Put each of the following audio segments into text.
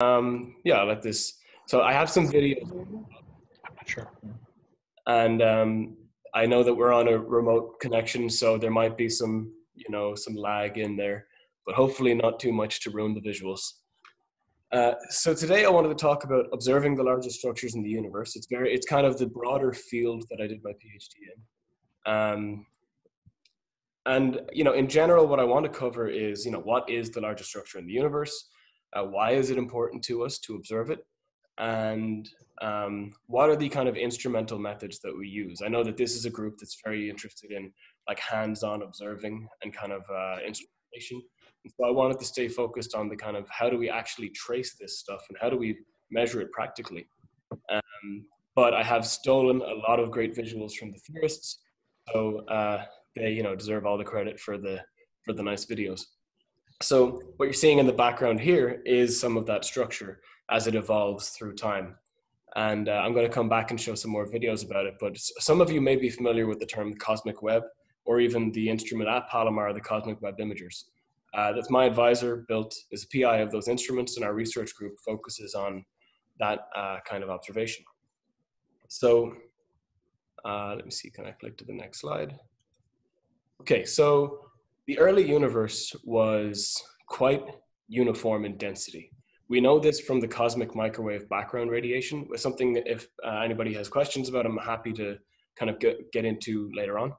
Um, yeah, let this. So I have some videos. I'm not sure. And um, I know that we're on a remote connection, so there might be some, you know, some lag in there, but hopefully not too much to ruin the visuals. Uh, so today I wanted to talk about observing the largest structures in the universe. It's very, it's kind of the broader field that I did my PhD in. Um, and you know, in general, what I want to cover is, you know, what is the largest structure in the universe? Uh, why is it important to us to observe it? And um, what are the kind of instrumental methods that we use? I know that this is a group that's very interested in like hands-on observing and kind of uh, instrumentation. And so I wanted to stay focused on the kind of how do we actually trace this stuff and how do we measure it practically. Um, but I have stolen a lot of great visuals from the theorists, so uh, they you know deserve all the credit for the for the nice videos. So what you're seeing in the background here is some of that structure as it evolves through time. And uh, I'm going to come back and show some more videos about it. But some of you may be familiar with the term cosmic web or even the instrument at Palomar, the Cosmic Web Imagers. Uh, that's my advisor built is a PI of those instruments and our research group focuses on that uh, kind of observation. So uh, let me see, can I click to the next slide? Okay, so the early universe was quite uniform in density. We know this from the cosmic microwave background radiation. It's something that if uh, anybody has questions about, I'm happy to kind of get, get into later on.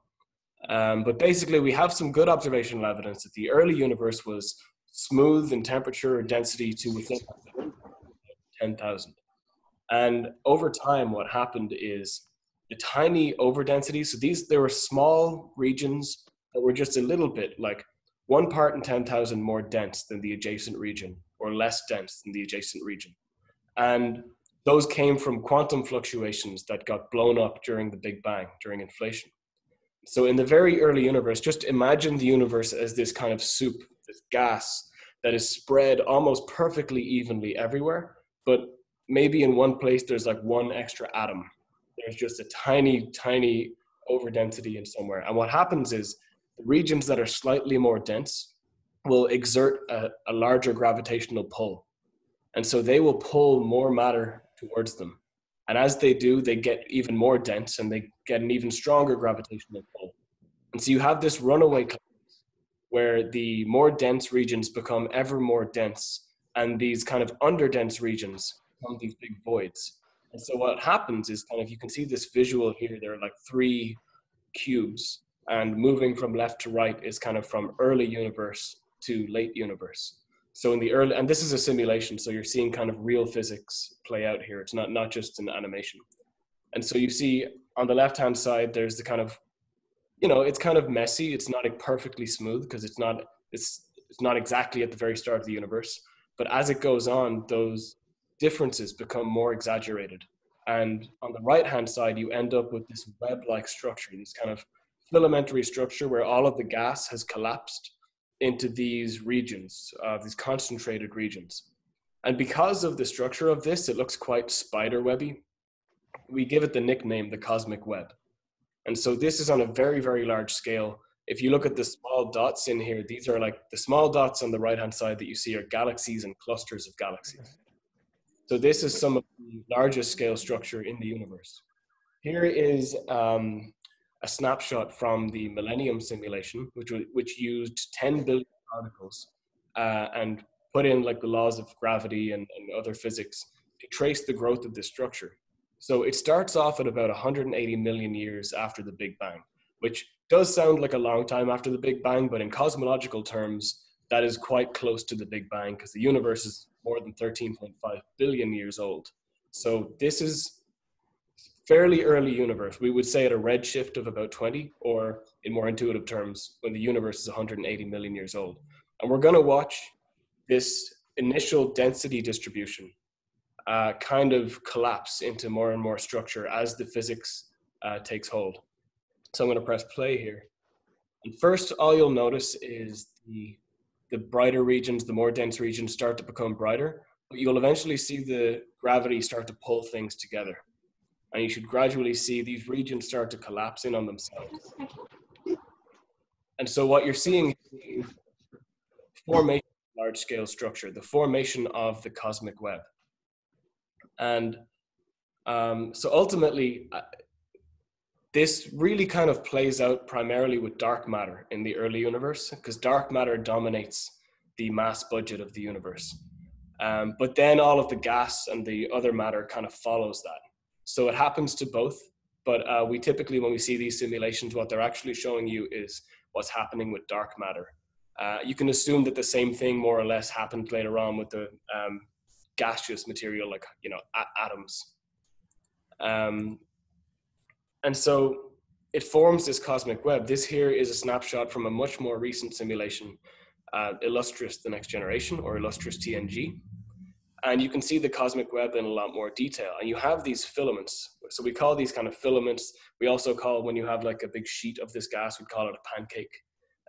Um, but basically, we have some good observational evidence that the early universe was smooth in temperature or density to within 10,000. And over time, what happened is the tiny overdensity. So these there were small regions that were just a little bit like one part in 10,000 more dense than the adjacent region or less dense than the adjacent region. And those came from quantum fluctuations that got blown up during the Big Bang, during inflation. So, in the very early universe, just imagine the universe as this kind of soup, this gas that is spread almost perfectly evenly everywhere, but maybe in one place there's like one extra atom. There's just a tiny, tiny overdensity in somewhere. And what happens is the regions that are slightly more dense will exert a, a larger gravitational pull. And so they will pull more matter towards them. And as they do, they get even more dense and they get an even stronger gravitational pull. And so you have this runaway where the more dense regions become ever more dense and these kind of underdense regions become these big voids. And so what happens is kind of you can see this visual here, there are like three cubes and moving from left to right is kind of from early universe to late universe. So in the early, and this is a simulation, so you're seeing kind of real physics play out here. It's not not just an animation. And so you see on the left hand side, there's the kind of, you know, it's kind of messy. It's not perfectly smooth because it's not it's it's not exactly at the very start of the universe. But as it goes on, those differences become more exaggerated. And on the right hand side, you end up with this web like structure, these kind of filamentary structure where all of the gas has collapsed into these regions, uh, these concentrated regions. And because of the structure of this, it looks quite spider webby. We give it the nickname the cosmic web. And so this is on a very, very large scale. If you look at the small dots in here, these are like the small dots on the right hand side that you see are galaxies and clusters of galaxies. So this is some of the largest scale structure in the universe. Here is um, a snapshot from the Millennium simulation, which which used 10 billion particles uh, and put in like the laws of gravity and, and other physics to trace the growth of this structure. So it starts off at about 180 million years after the Big Bang, which does sound like a long time after the Big Bang, but in cosmological terms, that is quite close to the Big Bang because the universe is more than 13.5 billion years old. So this is fairly early universe. We would say at a redshift of about 20, or in more intuitive terms, when the universe is 180 million years old. And we're going to watch this initial density distribution uh, kind of collapse into more and more structure as the physics uh, takes hold. So I'm going to press play here. And first, all you'll notice is the, the brighter regions, the more dense regions start to become brighter, but you'll eventually see the gravity start to pull things together and you should gradually see these regions start to collapse in on themselves. And so what you're seeing is formation large scale structure, the formation of the cosmic web. And um, so ultimately, uh, this really kind of plays out primarily with dark matter in the early universe because dark matter dominates the mass budget of the universe. Um, but then all of the gas and the other matter kind of follows that. So it happens to both. But uh, we typically, when we see these simulations, what they're actually showing you is what's happening with dark matter. Uh, you can assume that the same thing more or less happened later on with the um, gaseous material, like you know a- atoms. Um, and so it forms this cosmic web. This here is a snapshot from a much more recent simulation, uh, Illustris the Next Generation or Illustris TNG. And you can see the cosmic web in a lot more detail. And you have these filaments. So we call these kind of filaments. We also call when you have like a big sheet of this gas, we call it a pancake.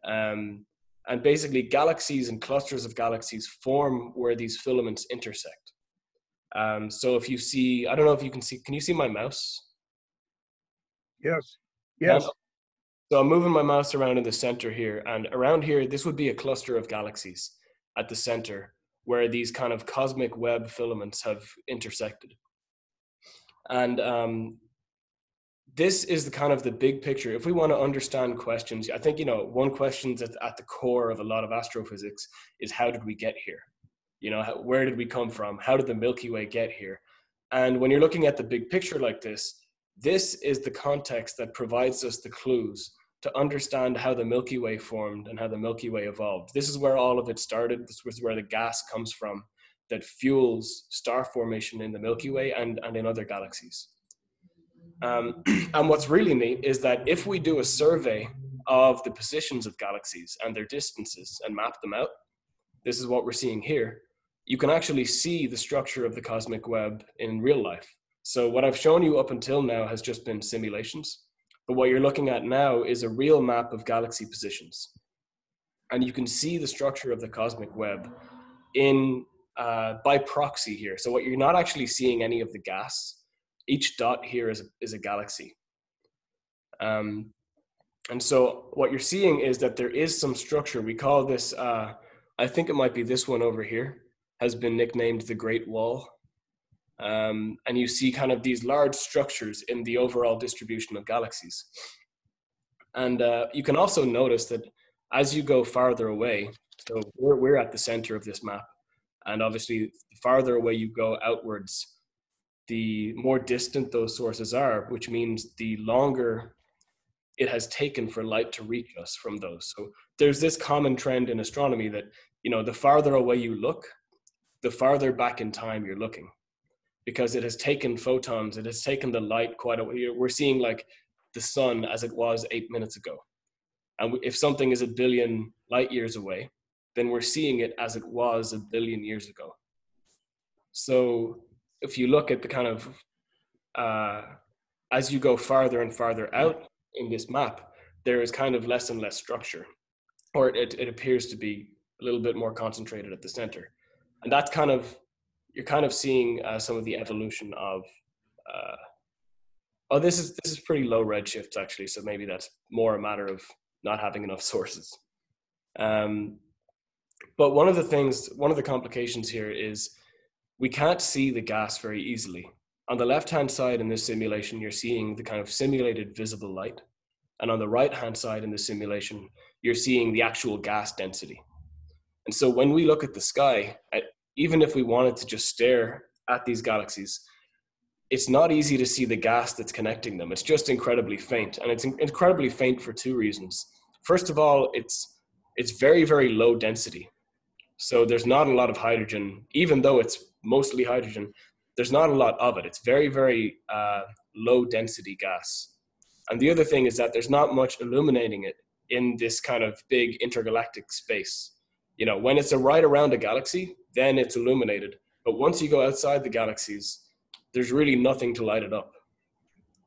Um, and basically, galaxies and clusters of galaxies form where these filaments intersect. Um, so if you see, I don't know if you can see, can you see my mouse? Yes. Yes. so I'm moving my mouse around in the center here, and around here, this would be a cluster of galaxies at the center where these kind of cosmic web filaments have intersected. And um, this is the kind of the big picture. If we want to understand questions, I think, you know, one question that's at the core of a lot of astrophysics is how did we get here? You know, where did we come from? How did the Milky Way get here? And when you're looking at the big picture like this, this is the context that provides us the clues to understand how the Milky Way formed and how the Milky Way evolved. This is where all of it started. This was where the gas comes from that fuels star formation in the Milky Way and, and in other galaxies. Um, and what's really neat is that if we do a survey of the positions of galaxies and their distances and map them out, this is what we're seeing here. You can actually see the structure of the cosmic web in real life. So what I've shown you up until now has just been simulations. But what you're looking at now is a real map of galaxy positions. And you can see the structure of the cosmic web in uh, by proxy here. So what you're not actually seeing any of the gas. Each dot here is a, is a galaxy. Um, and so what you're seeing is that there is some structure. We call this, uh, I think it might be this one over here, has been nicknamed the Great Wall. Um, and you see kind of these large structures in the overall distribution of galaxies. And uh, you can also notice that as you go farther away, so we're, we're at the center of this map, and obviously the farther away you go outwards, the more distant those sources are, which means the longer it has taken for light to reach us from those. So there's this common trend in astronomy that, you know, the farther away you look, the farther back in time you're looking because it has taken photons, it has taken the light quite a way. We're seeing like the sun as it was eight minutes ago. And if something is a billion light years away, then we're seeing it as it was a billion years ago. So if you look at the kind of, uh, as you go farther and farther out in this map, there is kind of less and less structure, or it, it appears to be a little bit more concentrated at the center. And that's kind of you're kind of seeing uh, some of the evolution of uh, oh this is this is pretty low redshifts actually so maybe that's more a matter of not having enough sources. Um, but one of the things one of the complications here is we can't see the gas very easily. On the left hand side in this simulation you're seeing the kind of simulated visible light and on the right hand side in the simulation you're seeing the actual gas density. And so when we look at the sky even if we wanted to just stare at these galaxies, it's not easy to see the gas that's connecting them. It's just incredibly faint, and it's incredibly faint for two reasons. First of all, it's it's very very low density, so there's not a lot of hydrogen, even though it's mostly hydrogen. There's not a lot of it. It's very very uh, low density gas, and the other thing is that there's not much illuminating it in this kind of big intergalactic space. You know, when it's a right around a galaxy, then it's illuminated. But once you go outside the galaxies, there's really nothing to light it up.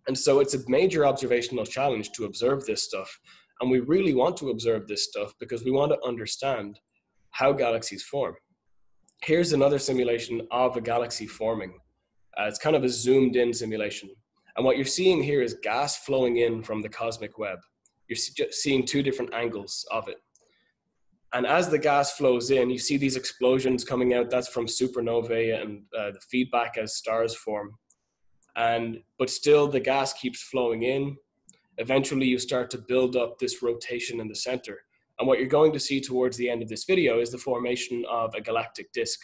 And so it's a major observational challenge to observe this stuff. And we really want to observe this stuff because we want to understand how galaxies form. Here's another simulation of a galaxy forming. Uh, it's kind of a zoomed in simulation. And what you're seeing here is gas flowing in from the cosmic web. You're seeing two different angles of it. And as the gas flows in, you see these explosions coming out. That's from supernovae and uh, the feedback as stars form. And but still, the gas keeps flowing in. Eventually, you start to build up this rotation in the center. And what you're going to see towards the end of this video is the formation of a galactic disk,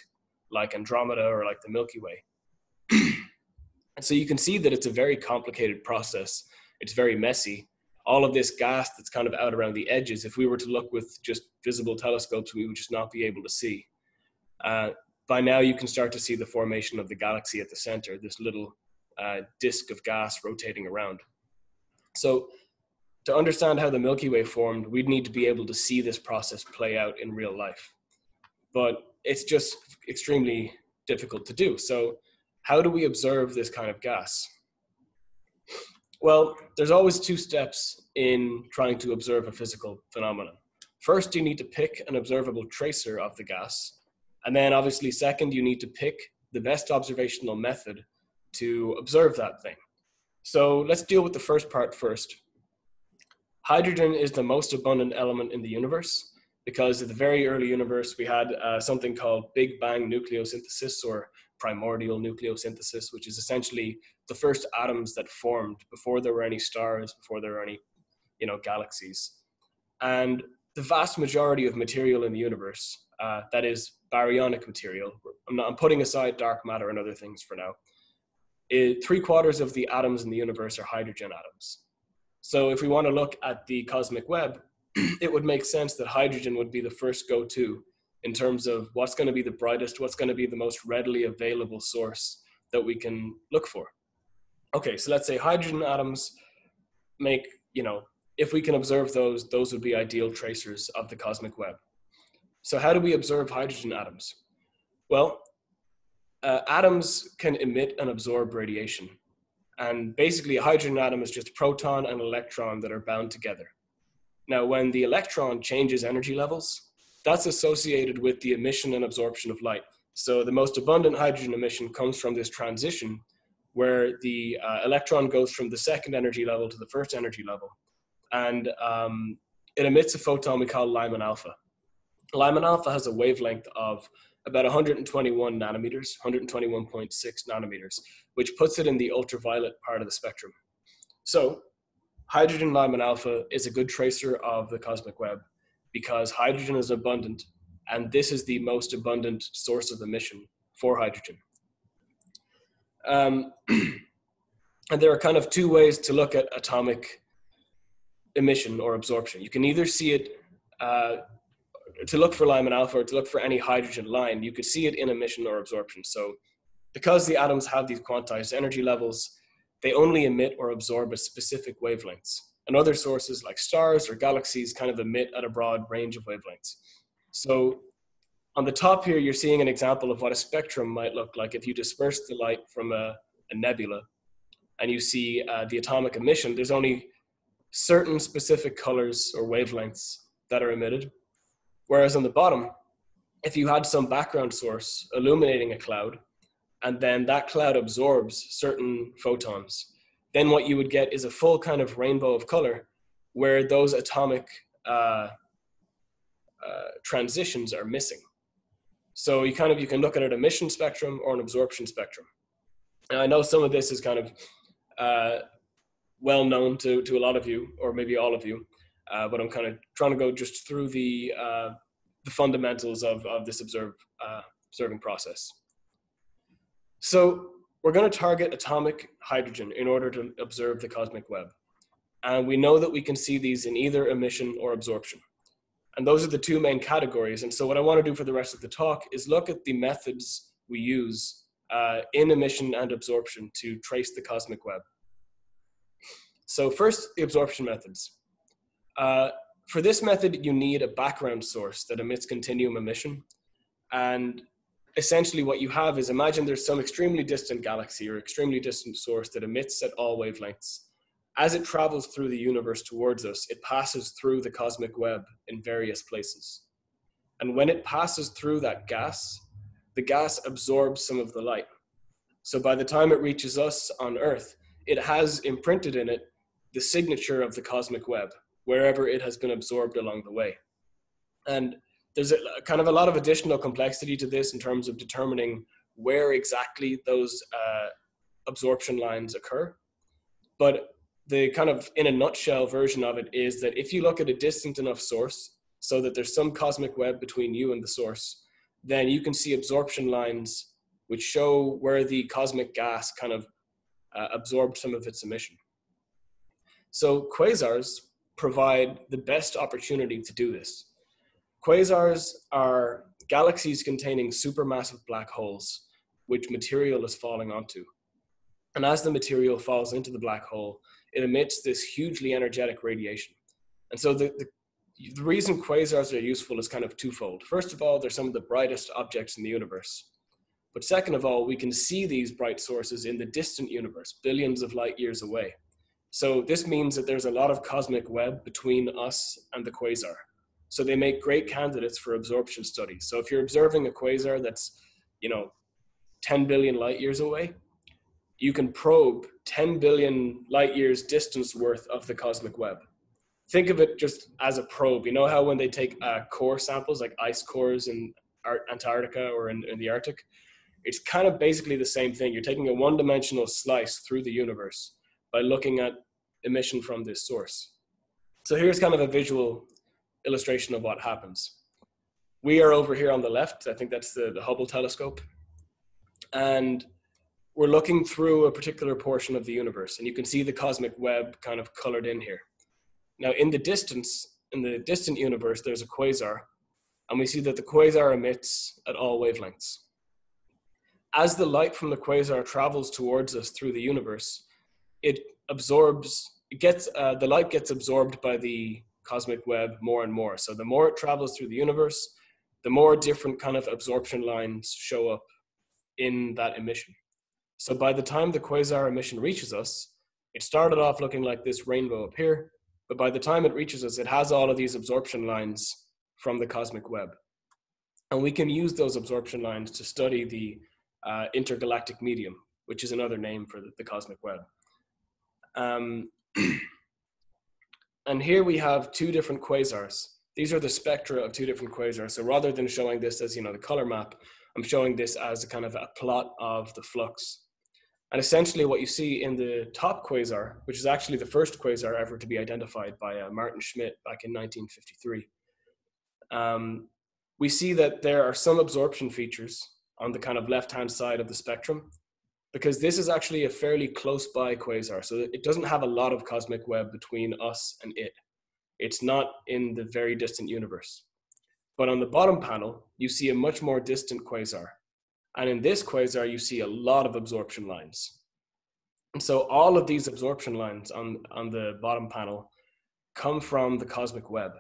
like Andromeda or like the Milky Way. and so you can see that it's a very complicated process. It's very messy, all of this gas that's kind of out around the edges, if we were to look with just visible telescopes, we would just not be able to see. Uh, by now, you can start to see the formation of the galaxy at the center, this little uh, disk of gas rotating around. So, to understand how the Milky Way formed, we'd need to be able to see this process play out in real life. But it's just extremely difficult to do. So, how do we observe this kind of gas? Well, there's always two steps in trying to observe a physical phenomenon. First, you need to pick an observable tracer of the gas. And then, obviously, second, you need to pick the best observational method to observe that thing. So let's deal with the first part first. Hydrogen is the most abundant element in the universe because in the very early universe we had uh, something called Big Bang nucleosynthesis or primordial nucleosynthesis, which is essentially the first atoms that formed before there were any stars, before there were any, you know, galaxies. And the vast majority of material in the universe, uh, that is baryonic material, I'm, not, I'm putting aside dark matter and other things for now, it, three quarters of the atoms in the universe are hydrogen atoms. So if we want to look at the cosmic web, it would make sense that hydrogen would be the first go-to in terms of what's going to be the brightest, what's going to be the most readily available source that we can look for. Okay, so let's say hydrogen atoms make, you know, if we can observe those, those would be ideal tracers of the cosmic web. So how do we observe hydrogen atoms? Well, uh, atoms can emit and absorb radiation. And basically a hydrogen atom is just proton and electron that are bound together. Now, when the electron changes energy levels, that's associated with the emission and absorption of light. So the most abundant hydrogen emission comes from this transition where the uh, electron goes from the second energy level to the first energy level. And um, it emits a photon we call Lyman alpha. Lyman alpha has a wavelength of about 121 nanometers, 121.6 nanometers, which puts it in the ultraviolet part of the spectrum. So hydrogen Lyman alpha is a good tracer of the cosmic web because hydrogen is abundant, and this is the most abundant source of emission for hydrogen. Um, and there are kind of two ways to look at atomic emission or absorption. You can either see it uh, to look for Lyman alpha or to look for any hydrogen line, you could see it in emission or absorption. So because the atoms have these quantized energy levels, they only emit or absorb at specific wavelengths and other sources like stars or galaxies kind of emit at a broad range of wavelengths. So on the top here, you're seeing an example of what a spectrum might look like if you disperse the light from a, a nebula and you see uh, the atomic emission, there's only certain specific colors or wavelengths that are emitted. Whereas on the bottom, if you had some background source illuminating a cloud, and then that cloud absorbs certain photons, then what you would get is a full kind of rainbow of color where those atomic uh, uh, transitions are missing. So you kind of you can look at an emission spectrum or an absorption spectrum. And I know some of this is kind of uh, well known to to a lot of you, or maybe all of you, uh, but I'm kind of trying to go just through the uh, the fundamentals of of this observe uh, observing process. So we're going to target atomic hydrogen in order to observe the cosmic web. And we know that we can see these in either emission or absorption. And those are the two main categories. And so what I want to do for the rest of the talk is look at the methods we use uh, in emission and absorption to trace the cosmic web. So first, the absorption methods. Uh, for this method, you need a background source that emits continuum emission. And essentially what you have is imagine there's some extremely distant galaxy or extremely distant source that emits at all wavelengths. As it travels through the universe towards us, it passes through the cosmic web in various places. And when it passes through that gas, the gas absorbs some of the light. So by the time it reaches us on Earth, it has imprinted in it the signature of the cosmic web, wherever it has been absorbed along the way. And there's a, kind of a lot of additional complexity to this in terms of determining where exactly those uh, absorption lines occur. But the kind of in a nutshell version of it is that if you look at a distant enough source so that there's some cosmic web between you and the source, then you can see absorption lines which show where the cosmic gas kind of uh, absorbed some of its emission. So quasars provide the best opportunity to do this. Quasars are galaxies containing supermassive black holes, which material is falling onto. And as the material falls into the black hole, it emits this hugely energetic radiation. And so the, the, the reason quasars are useful is kind of twofold. First of all, they're some of the brightest objects in the universe. But second of all, we can see these bright sources in the distant universe, billions of light years away. So this means that there's a lot of cosmic web between us and the quasar. So they make great candidates for absorption studies. So if you're observing a quasar that's, you know, 10 billion light years away, you can probe 10 billion light years distance worth of the cosmic web. Think of it just as a probe. You know how when they take uh, core samples, like ice cores in Antarctica or in, in the Arctic, it's kind of basically the same thing. You're taking a one dimensional slice through the universe by looking at emission from this source. So here's kind of a visual illustration of what happens. We are over here on the left. I think that's the, the Hubble telescope. And we're looking through a particular portion of the universe, and you can see the cosmic web kind of colored in here. Now, in the distance, in the distant universe, there's a quasar, and we see that the quasar emits at all wavelengths. As the light from the quasar travels towards us through the universe, it absorbs, it gets, uh, the light gets absorbed by the cosmic web more and more. So the more it travels through the universe, the more different kind of absorption lines show up in that emission. So by the time the quasar emission reaches us, it started off looking like this rainbow up here, but by the time it reaches us, it has all of these absorption lines from the cosmic web. And we can use those absorption lines to study the uh, intergalactic medium, which is another name for the, the cosmic web. Um, and here we have two different quasars. These are the spectra of two different quasars. So rather than showing this as you know the color map, I'm showing this as a kind of a plot of the flux. And essentially what you see in the top quasar, which is actually the first quasar ever to be identified by uh, Maarten Schmidt back in 1953, um, we see that there are some absorption features on the kind of left-hand side of the spectrum because this is actually a fairly close by quasar. So it doesn't have a lot of cosmic web between us and it. It's not in the very distant universe. But on the bottom panel, you see a much more distant quasar. And in this quasar, you see a lot of absorption lines. And so all of these absorption lines on, on the bottom panel come from the cosmic web.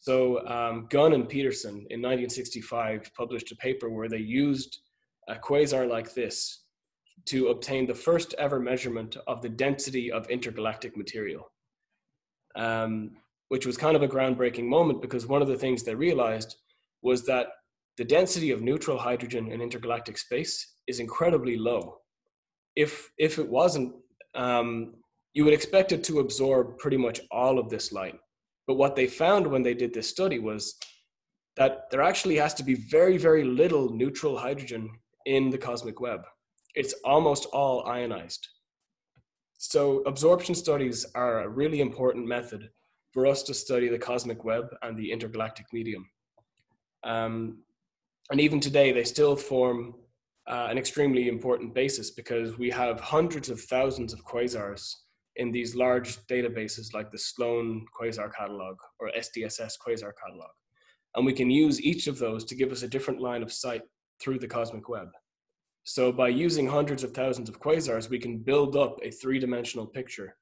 So um, Gunn and Peterson in 1965 published a paper where they used a quasar like this to obtain the first ever measurement of the density of intergalactic material, um, which was kind of a groundbreaking moment because one of the things they realized was that the density of neutral hydrogen in intergalactic space is incredibly low. If, if it wasn't, um, you would expect it to absorb pretty much all of this light. But what they found when they did this study was that there actually has to be very, very little neutral hydrogen in the cosmic web. It's almost all ionized. So absorption studies are a really important method for us to study the cosmic web and the intergalactic medium. Um, and even today, they still form uh, an extremely important basis because we have hundreds of thousands of quasars in these large databases like the Sloan Quasar Catalog or SDSS Quasar Catalog. And we can use each of those to give us a different line of sight through the cosmic web. So by using hundreds of thousands of quasars, we can build up a three-dimensional picture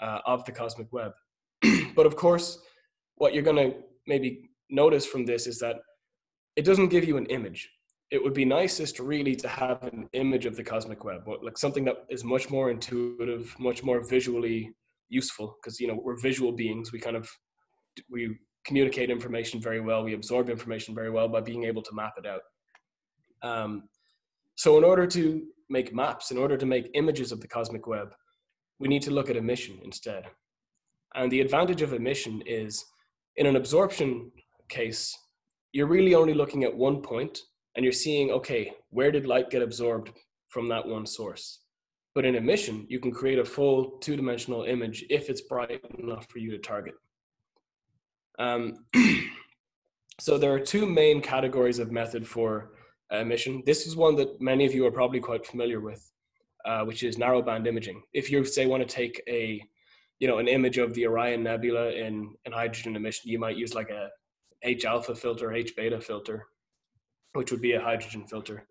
uh, of the cosmic web. but of course, what you're going to maybe notice from this is that it doesn't give you an image it would be nicest really to have an image of the cosmic web, like something that is much more intuitive, much more visually useful. Because you know we're visual beings. We kind of we communicate information very well. We absorb information very well by being able to map it out. Um, so in order to make maps, in order to make images of the cosmic web, we need to look at emission instead. And the advantage of emission is in an absorption case, you're really only looking at one point and you're seeing, okay, where did light get absorbed from that one source? But in emission, you can create a full two dimensional image if it's bright enough for you to target. Um, so there are two main categories of method for uh, emission. This is one that many of you are probably quite familiar with, uh, which is narrowband imaging. If you say want to take a, you know, an image of the Orion Nebula in, in hydrogen emission, you might use like a H alpha filter, H beta filter, which would be a hydrogen filter.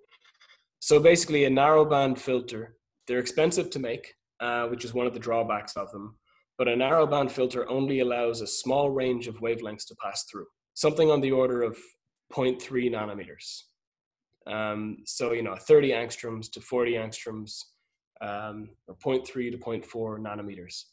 So basically, a narrowband filter, they're expensive to make, uh, which is one of the drawbacks of them. But a narrowband filter only allows a small range of wavelengths to pass through, something on the order of 0.3 nanometers. Um, so, you know, 30 angstroms to 40 angstroms, um, or 0.3 to 0.4 nanometers.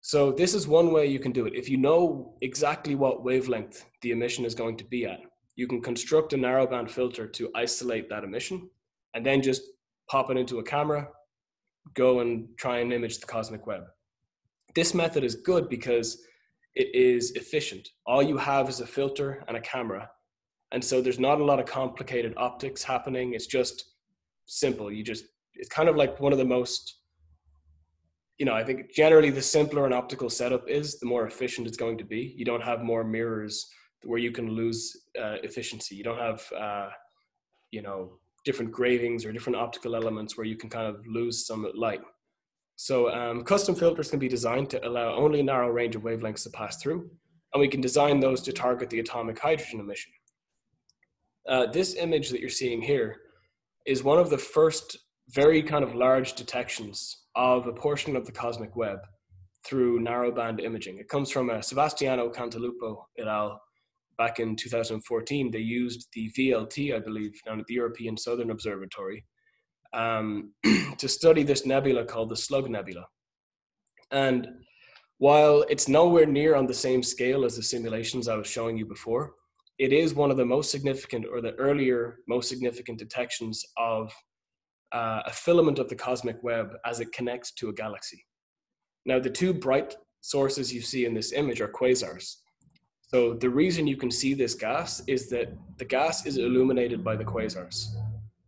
So this is one way you can do it. If you know exactly what wavelength the emission is going to be at, you can construct a narrowband filter to isolate that emission and then just pop it into a camera, go and try and image the cosmic web. This method is good because it is efficient. All you have is a filter and a camera. And so there's not a lot of complicated optics happening. It's just simple. You just, it's kind of like one of the most you know, I think generally the simpler an optical setup is, the more efficient it's going to be. You don't have more mirrors where you can lose uh, efficiency. You don't have, uh, you know, different gratings or different optical elements where you can kind of lose some light. So um, custom filters can be designed to allow only a narrow range of wavelengths to pass through, and we can design those to target the atomic hydrogen emission. Uh, this image that you're seeing here is one of the first very kind of large detections of a portion of the cosmic web through narrowband imaging. It comes from uh, Sebastiano Cantalupo et al. Back in 2014, they used the VLT, I believe, down at the European Southern Observatory, um, to study this nebula called the Slug Nebula. And while it's nowhere near on the same scale as the simulations I was showing you before, it is one of the most significant or the earlier most significant detections of uh, a filament of the cosmic web as it connects to a galaxy. Now, the two bright sources you see in this image are quasars. So the reason you can see this gas is that the gas is illuminated by the quasars.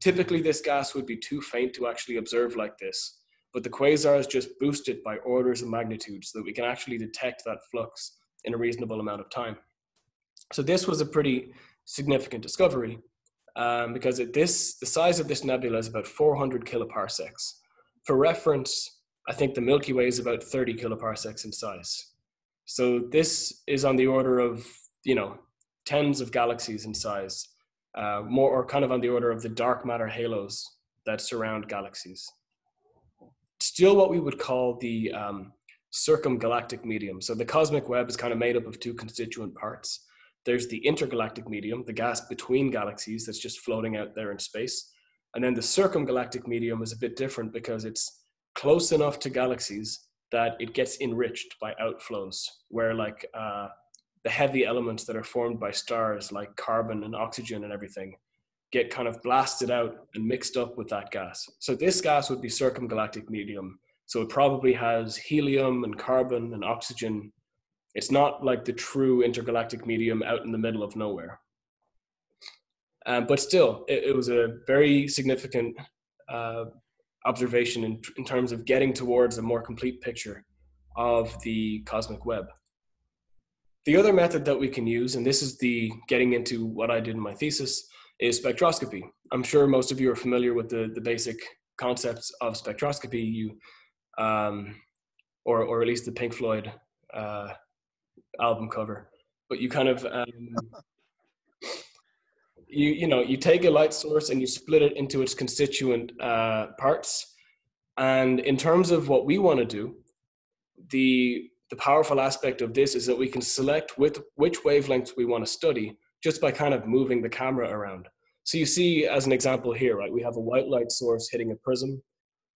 Typically, this gas would be too faint to actually observe like this, but the quasars just boost it by orders of magnitude so that we can actually detect that flux in a reasonable amount of time. So this was a pretty significant discovery um, because this the size of this nebula is about 400 kiloparsecs. For reference, I think the Milky Way is about 30 kiloparsecs in size. So this is on the order of you know tens of galaxies in size, uh, more or kind of on the order of the dark matter halos that surround galaxies. Still, what we would call the um, circumgalactic medium. So the cosmic web is kind of made up of two constituent parts. There's the intergalactic medium, the gas between galaxies that's just floating out there in space. And then the circumgalactic medium is a bit different because it's close enough to galaxies that it gets enriched by outflows, where like uh, the heavy elements that are formed by stars, like carbon and oxygen and everything, get kind of blasted out and mixed up with that gas. So this gas would be circumgalactic medium. So it probably has helium and carbon and oxygen it's not like the true intergalactic medium out in the middle of nowhere. Um, but still, it, it, was a very significant uh, observation in, in terms of getting towards a more complete picture of the cosmic web. The other method that we can use, and this is the getting into what I did in my thesis, is spectroscopy. I'm sure most of you are familiar with the, the basic concepts of spectroscopy, you, um, or, or at least the Pink Floyd uh, album cover, but you kind of um, you you know you take a light source and you split it into its constituent uh, parts. And in terms of what we want to do, the the powerful aspect of this is that we can select with which wavelengths we want to study just by kind of moving the camera around. So you see, as an example here, right, we have a white light source hitting a prism,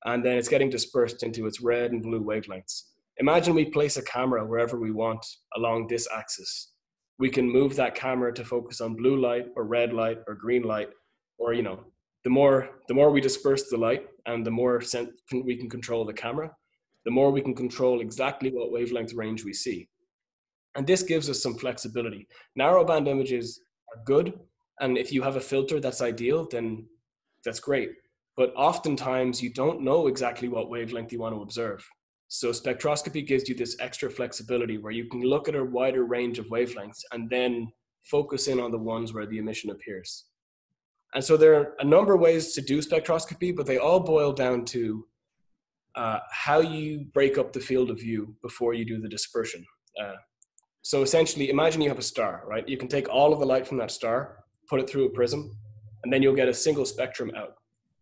and then it's getting dispersed into its red and blue wavelengths. Imagine we place a camera wherever we want along this axis. We can move that camera to focus on blue light or red light or green light, or you know, the more the more we disperse the light and the more we can control the camera, the more we can control exactly what wavelength range we see. And this gives us some flexibility. Narrowband images are good. And if you have a filter that's ideal, then that's great. But oftentimes you don't know exactly what wavelength you want to observe. So spectroscopy gives you this extra flexibility where you can look at a wider range of wavelengths and then focus in on the ones where the emission appears. And so there are a number of ways to do spectroscopy, but they all boil down to uh, how you break up the field of view before you do the dispersion. Uh, so essentially, imagine you have a star, right? You can take all of the light from that star, put it through a prism, and then you'll get a single spectrum out.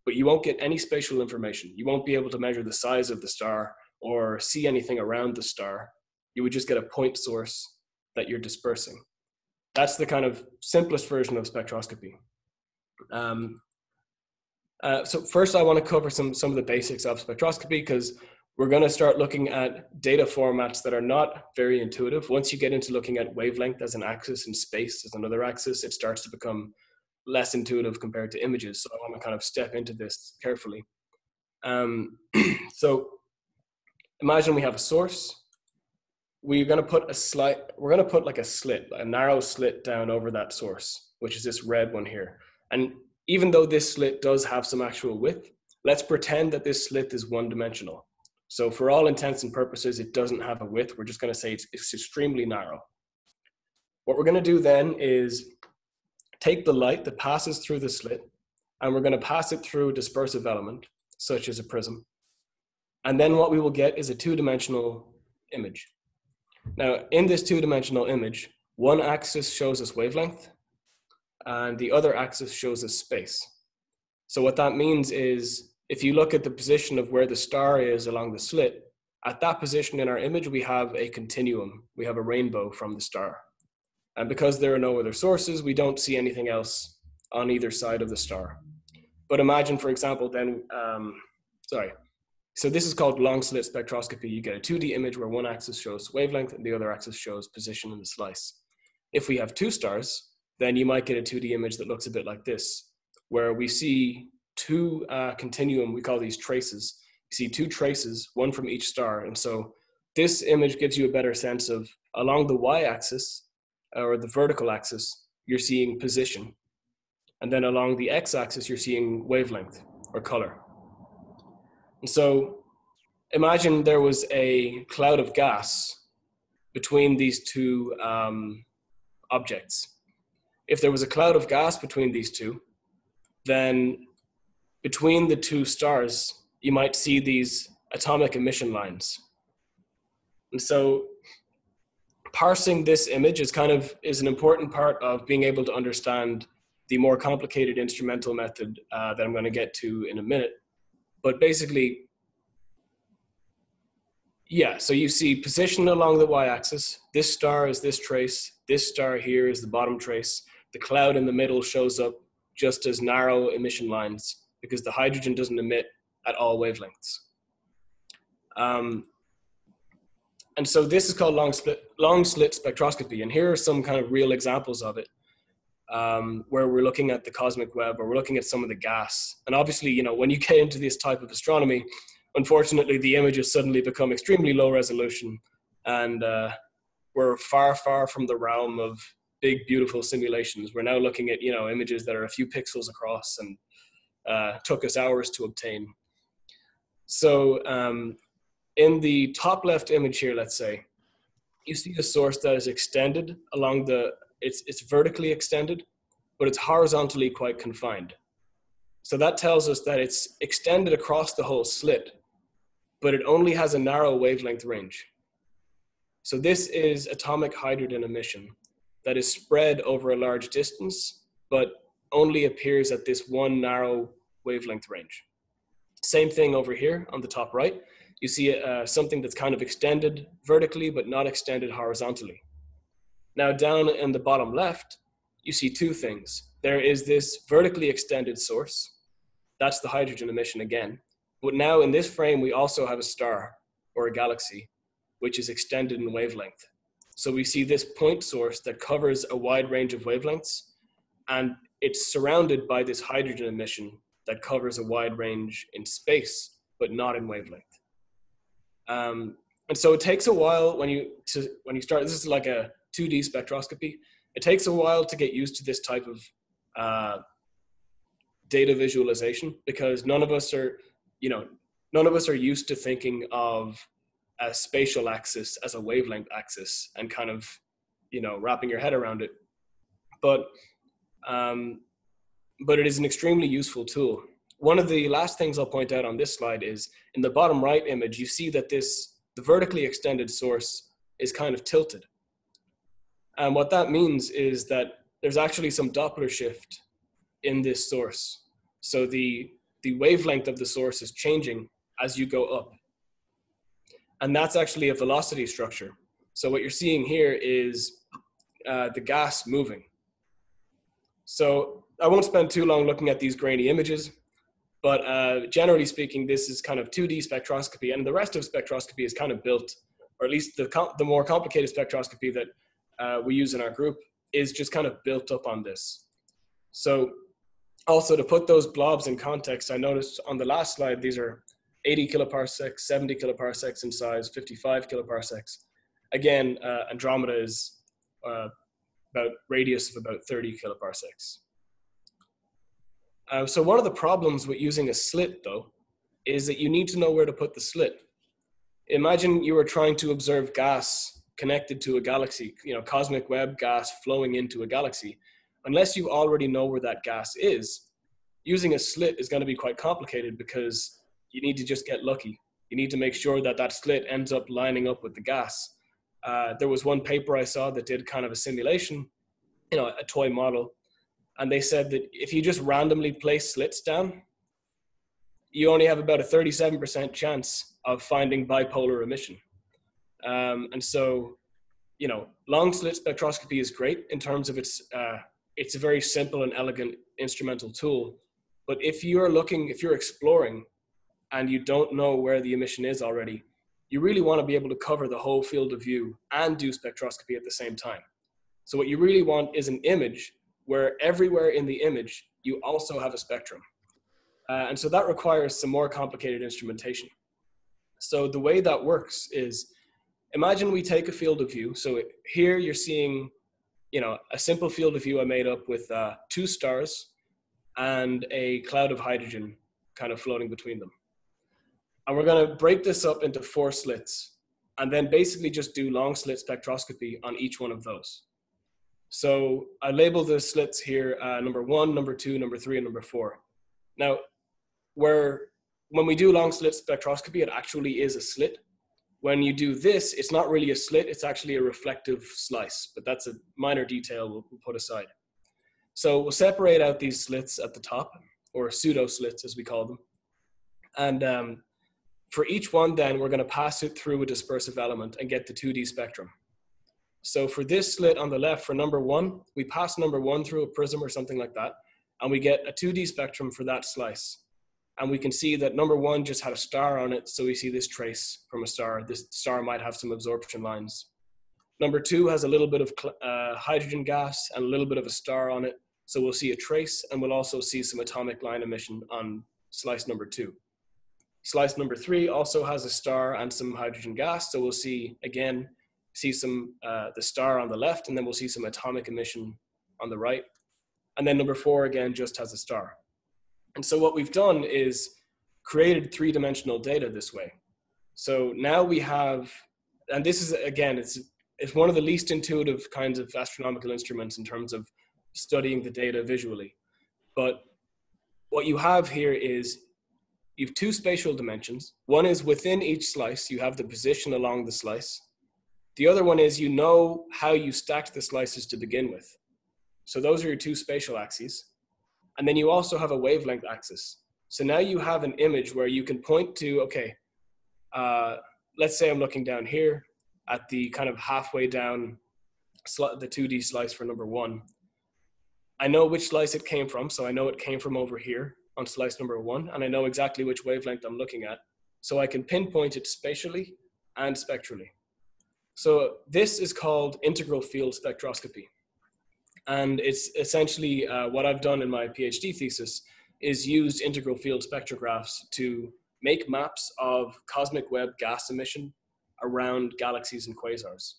But you won't get any spatial information. You won't be able to measure the size of the star or see anything around the star. You would just get a point source that you're dispersing. That's the kind of simplest version of spectroscopy. Um, uh, so first, I want to cover some some of the basics of spectroscopy because we're going to start looking at data formats that are not very intuitive. Once you get into looking at wavelength as an axis and space as another axis, it starts to become less intuitive compared to images. So I want to kind of step into this carefully. Um, so imagine we have a source. We're going to put a slight, we're going to put like a slit, a narrow slit down over that source, which is this red one here. And even though this slit does have some actual width, let's pretend that this slit is one dimensional. So for all intents and purposes, it doesn't have a width. We're just gonna say it's, it's extremely narrow. What we're gonna do then is take the light that passes through the slit and we're gonna pass it through a dispersive element, such as a prism. And then what we will get is a two-dimensional image. Now, in this two-dimensional image, one axis shows us wavelength and the other axis shows us space. So what that means is if you look at the position of where the star is along the slit, at that position in our image, we have a continuum. We have a rainbow from the star. And because there are no other sources, we don't see anything else on either side of the star. But imagine, for example, then, um, sorry. So this is called long slit spectroscopy. You get a 2D image where one axis shows wavelength and the other axis shows position in the slice. If we have two stars, then you might get a 2D image that looks a bit like this, where we see two uh, continuum, we call these traces. You see two traces, one from each star. And so this image gives you a better sense of along the y-axis or the vertical axis, you're seeing position. And then along the x-axis, you're seeing wavelength or color. And so imagine there was a cloud of gas between these two um, objects if there was a cloud of gas between these two, then between the two stars, you might see these atomic emission lines. And so parsing this image is kind of is an important part of being able to understand the more complicated instrumental method uh, that I'm going to get to in a minute. But basically, yeah, so you see position along the y-axis. This star is this trace. This star here is the bottom trace the cloud in the middle shows up just as narrow emission lines because the hydrogen doesn't emit at all wavelengths. Um, and so this is called long, long slit spectroscopy. And here are some kind of real examples of it um, where we're looking at the cosmic web or we're looking at some of the gas. And obviously, you know, when you get into this type of astronomy, unfortunately, the images suddenly become extremely low resolution and uh, we're far, far from the realm of big, beautiful simulations. We're now looking at you know images that are a few pixels across and uh, took us hours to obtain. So um, in the top left image here, let's say, you see a source that is extended along the, it's, it's vertically extended, but it's horizontally quite confined. So that tells us that it's extended across the whole slit, but it only has a narrow wavelength range. So this is atomic hydrogen emission that is spread over a large distance, but only appears at this one narrow wavelength range. Same thing over here on the top right. You see uh, something that's kind of extended vertically, but not extended horizontally. Now down in the bottom left, you see two things. There is this vertically extended source. That's the hydrogen emission again. But now in this frame, we also have a star or a galaxy, which is extended in wavelength. So we see this point source that covers a wide range of wavelengths, and it's surrounded by this hydrogen emission that covers a wide range in space, but not in wavelength. Um, and so it takes a while when you to when you start. This is like a 2D spectroscopy. it takes a while to get used to this type of uh, data visualization because none of us are, you know, none of us are used to thinking of a spatial axis as a wavelength axis and kind of, you know, wrapping your head around it. But um, but it is an extremely useful tool. One of the last things I'll point out on this slide is in the bottom right image, you see that this, the vertically extended source is kind of tilted. And what that means is that there's actually some Doppler shift in this source. So the, the wavelength of the source is changing as you go up. And that's actually a velocity structure. So what you're seeing here is uh, the gas moving. So I won't spend too long looking at these grainy images, but uh, generally speaking, this is kind of 2D spectroscopy, and the rest of spectroscopy is kind of built, or at least the, the more complicated spectroscopy that uh, we use in our group is just kind of built up on this. So also to put those blobs in context, I noticed on the last slide, these are 80 kiloparsecs, 70 kiloparsecs in size, 55 kiloparsecs. Again, uh, Andromeda is uh, about radius of about 30 kiloparsecs. Uh, so one of the problems with using a slit though, is that you need to know where to put the slit. Imagine you were trying to observe gas connected to a galaxy, you know, cosmic web gas flowing into a galaxy. Unless you already know where that gas is, using a slit is going to be quite complicated because you need to just get lucky. You need to make sure that that slit ends up lining up with the gas. Uh, there was one paper I saw that did kind of a simulation, you know, a toy model, and they said that if you just randomly place slits down, you only have about a 37% chance of finding bipolar emission. Um, and so, you know, long slit spectroscopy is great in terms of its, uh, it's a very simple and elegant instrumental tool. But if you're looking, if you're exploring and you don't know where the emission is already, you really want to be able to cover the whole field of view and do spectroscopy at the same time. So what you really want is an image where everywhere in the image, you also have a spectrum. Uh, and so that requires some more complicated instrumentation. So the way that works is, imagine we take a field of view. So here you're seeing, you know, a simple field of view I made up with uh, two stars and a cloud of hydrogen kind of floating between them. And we're going to break this up into four slits and then basically just do long slit spectroscopy on each one of those. So I label the slits here uh, number one, number two, number three, and number four. Now, where when we do long slit spectroscopy, it actually is a slit. When you do this, it's not really a slit, it's actually a reflective slice, but that's a minor detail we'll, we'll put aside. So we'll separate out these slits at the top, or pseudo slits as we call them. And um, for each one, then we're going to pass it through a dispersive element and get the 2D spectrum. So for this slit on the left, for number one, we pass number one through a prism or something like that, and we get a 2D spectrum for that slice. And we can see that number one just had a star on it, so we see this trace from a star. This star might have some absorption lines. Number two has a little bit of uh, hydrogen gas and a little bit of a star on it, so we'll see a trace, and we'll also see some atomic line emission on slice number two. Slice number three also has a star and some hydrogen gas. So we'll see, again, see some, uh, the star on the left, and then we'll see some atomic emission on the right. And then number four, again, just has a star. And so what we've done is created three-dimensional data this way. So now we have, and this is, again, it's, it's one of the least intuitive kinds of astronomical instruments in terms of studying the data visually. But what you have here is you have two spatial dimensions. One is within each slice, you have the position along the slice. The other one is you know how you stacked the slices to begin with. So those are your two spatial axes. And then you also have a wavelength axis. So now you have an image where you can point to, okay, uh, let's say I'm looking down here at the kind of halfway down the 2D slice for number one. I know which slice it came from, so I know it came from over here on slice number one, and I know exactly which wavelength I'm looking at. So I can pinpoint it spatially and spectrally. So this is called integral field spectroscopy. And it's essentially uh, what I've done in my PhD thesis is used integral field spectrographs to make maps of cosmic web gas emission around galaxies and quasars.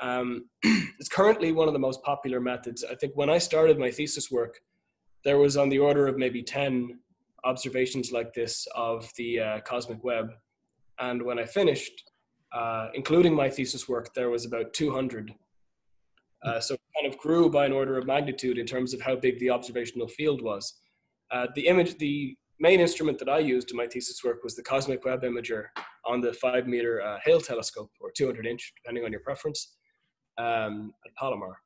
Um, it's currently one of the most popular methods. I think when I started my thesis work, there was on the order of maybe 10 observations like this of the uh, cosmic web. And when I finished, uh, including my thesis work, there was about 200. Uh, so kind of grew by an order of magnitude in terms of how big the observational field was. Uh, the image, the main instrument that I used in my thesis work was the Cosmic Web Imager on the five meter uh, Hale telescope, or 200 inch, depending on your preference, um, at Palomar.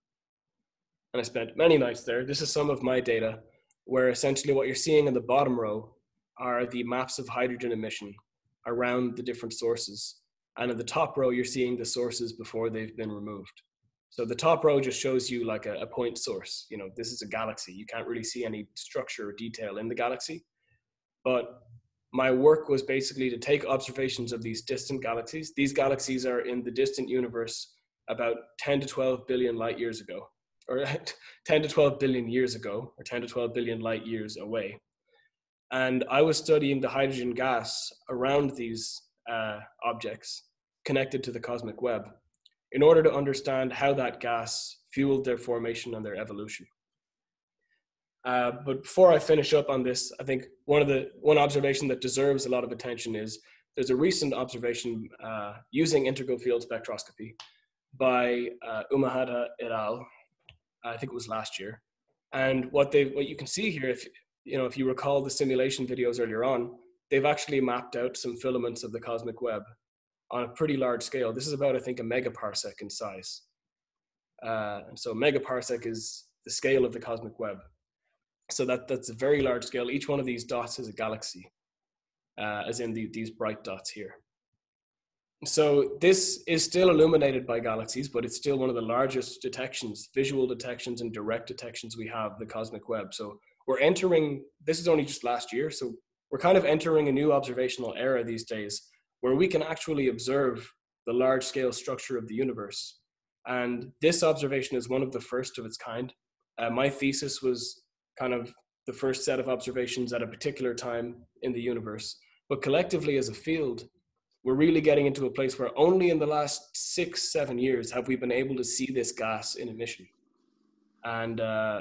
And I spent many nights there. This is some of my data, where essentially what you're seeing in the bottom row are the maps of hydrogen emission around the different sources. And in the top row, you're seeing the sources before they've been removed. So the top row just shows you like a, a point source. You know, this is a galaxy. You can't really see any structure or detail in the galaxy. But my work was basically to take observations of these distant galaxies. These galaxies are in the distant universe about 10 to 12 billion light years ago, or 10 to 12 billion years ago, or 10 to 12 billion light years away. And I was studying the hydrogen gas around these uh, objects connected to the cosmic web in order to understand how that gas fueled their formation and their evolution. Uh, but before I finish up on this, I think one of the one observation that deserves a lot of attention is there's a recent observation uh, using integral field spectroscopy by uh, Umehata et al. I think it was last year, and what they what you can see here, if you know if you recall the simulation videos earlier on, they've actually mapped out some filaments of the cosmic web on a pretty large scale. This is about, I think, a megaparsec in size. Uh, and so megaparsec is the scale of the cosmic web. So that, that's a very large scale. Each one of these dots is a galaxy, uh, as in the, these bright dots here. So this is still illuminated by galaxies, but it's still one of the largest detections, visual detections and direct detections we have, the cosmic web. So we're entering, this is only just last year, so we're kind of entering a new observational era these days where we can actually observe the large scale structure of the universe. And this observation is one of the first of its kind. Uh, my thesis was kind of the first set of observations at a particular time in the universe. But collectively, as a field, we're really getting into a place where only in the last six, seven years have we been able to see this gas in emission. And uh,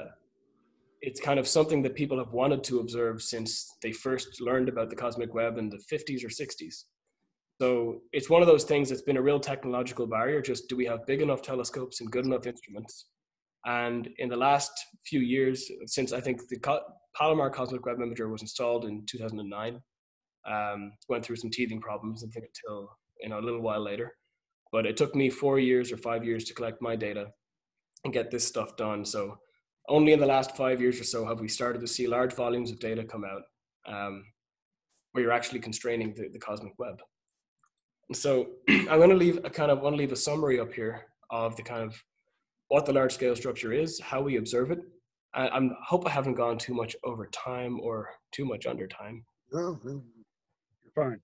it's kind of something that people have wanted to observe since they first learned about the cosmic web in the 50s or 60s. So it's one of those things that's been a real technological barrier. Just do we have big enough telescopes and good enough instruments? And in the last few years, since I think the Palomar Cosmic Web Imager was installed in 2009, um, went through some teething problems, I think until you know a little while later. But it took me four years or five years to collect my data and get this stuff done. So only in the last five years or so have we started to see large volumes of data come out um, where you're actually constraining the, the cosmic web. So I'm going to leave a kind of want to leave a summary up here of the kind of what the large scale structure is, how we observe it. I I'm, hope I haven't gone too much over time or too much under time. No, no, you're fine.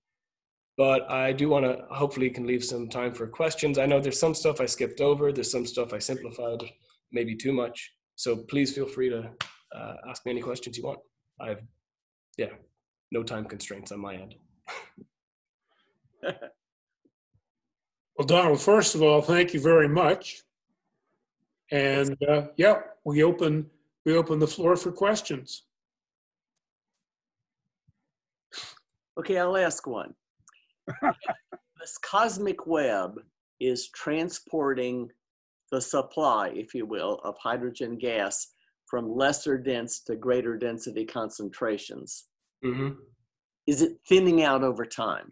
But I do want to hopefully can leave some time for questions. I know there's some stuff I skipped over. There's some stuff I simplified, maybe too much. So please feel free to uh, ask me any questions you want. I've, yeah, no time constraints on my end. Well, Donal, first of all, thank you very much. And uh, yeah, we open we open the floor for questions. Okay, I'll ask one. this cosmic web is transporting the supply, if you will, of hydrogen gas from lesser dense to greater density concentrations. Mm-hmm. Is it thinning out over time?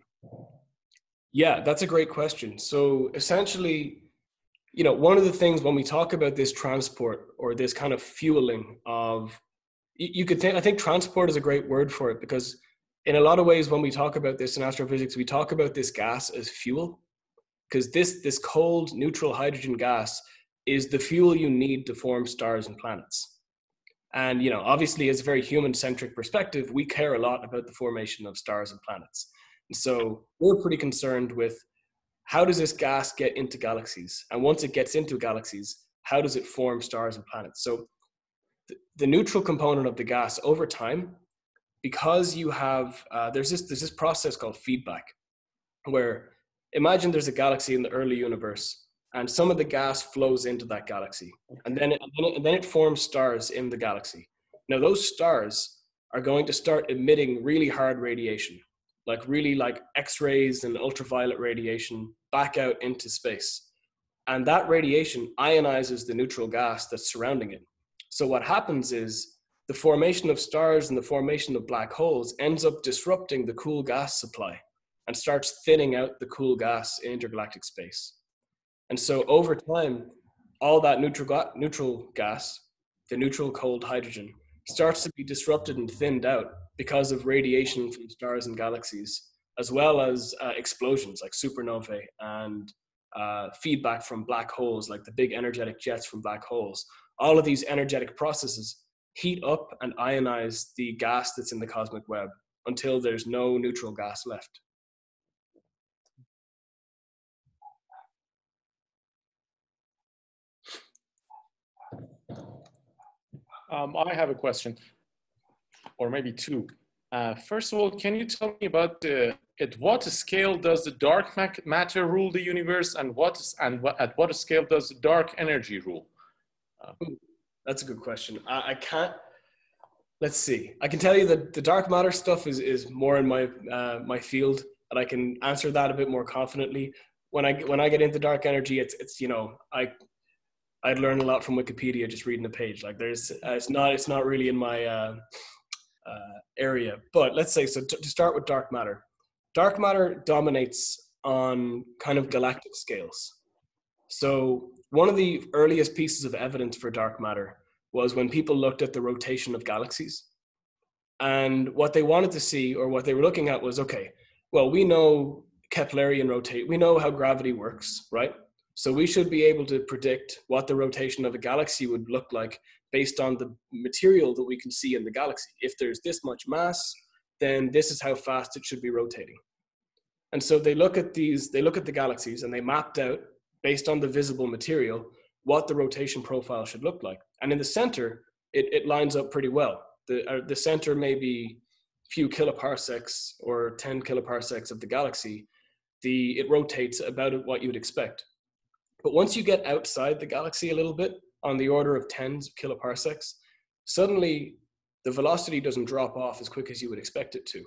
Yeah, that's a great question. So essentially, you know, one of the things when we talk about this transport or this kind of fueling of, you could think, I think transport is a great word for it because in a lot of ways, when we talk about this in astrophysics, we talk about this gas as fuel because this, this cold neutral hydrogen gas is the fuel you need to form stars and planets. And, you know, obviously as a very human centric perspective, we care a lot about the formation of stars and planets. So we're pretty concerned with how does this gas get into galaxies? And once it gets into galaxies, how does it form stars and planets? So the, neutral component of the gas over time, because you have, uh, there's, this, there's this process called feedback, where imagine there's a galaxy in the early universe and some of the gas flows into that galaxy, and and then it, and then it forms stars in the galaxy. Now those stars are going to start emitting really hard radiation, like really like X-rays and ultraviolet radiation back out into space, and that radiation ionizes the neutral gas that's surrounding it. So what happens is the formation of stars and the formation of black holes ends up disrupting the cool gas supply and starts thinning out the cool gas in intergalactic space. And so over time, all that neutral, neutral gas, the neutral cold hydrogen, starts to be disrupted and thinned out because of radiation from stars and galaxies, as well as uh, explosions like supernovae and uh, feedback from black holes, like the big energetic jets from black holes. All of these energetic processes heat up and ionize the gas that's in the cosmic web until there's no neutral gas left. Um, I have a question, or maybe two. Uh, first of all, can you tell me about uh, at what scale does the dark matter rule the universe, and what is, and at what scale does the dark energy rule? Uh, That's a good question. I, I, can't. Let's see. I can tell you that the dark matter stuff is is more in my uh, my field, and I can answer that a bit more confidently. When I when I get into dark energy, it's it's you know I I'd learn a lot from Wikipedia just reading a page. Like there's, uh, it's not, it's not really in my uh, uh, area. But let's say so. T- to start with dark matter, dark matter dominates on kind of galactic scales. So one of the earliest pieces of evidence for dark matter was when people looked at the rotation of galaxies, and what they wanted to see or what they were looking at was okay. Well, we know Keplerian rotate. We know how gravity works, right? So we should be able to predict what the rotation of a galaxy would look like based on the material that we can see in the galaxy. If there's this much mass, then this is how fast it should be rotating. And so they look at these, they look at the galaxies and they mapped out based on the visible material what the rotation profile should look like. And in the center, it, it lines up pretty well. The, uh, the center may be a few kiloparsecs or 10 kiloparsecs of the galaxy. The, it rotates about what you would expect. But once you get outside the galaxy a little bit, on the order of tens of kiloparsecs, suddenly the velocity doesn't drop off as quick as you would expect it to.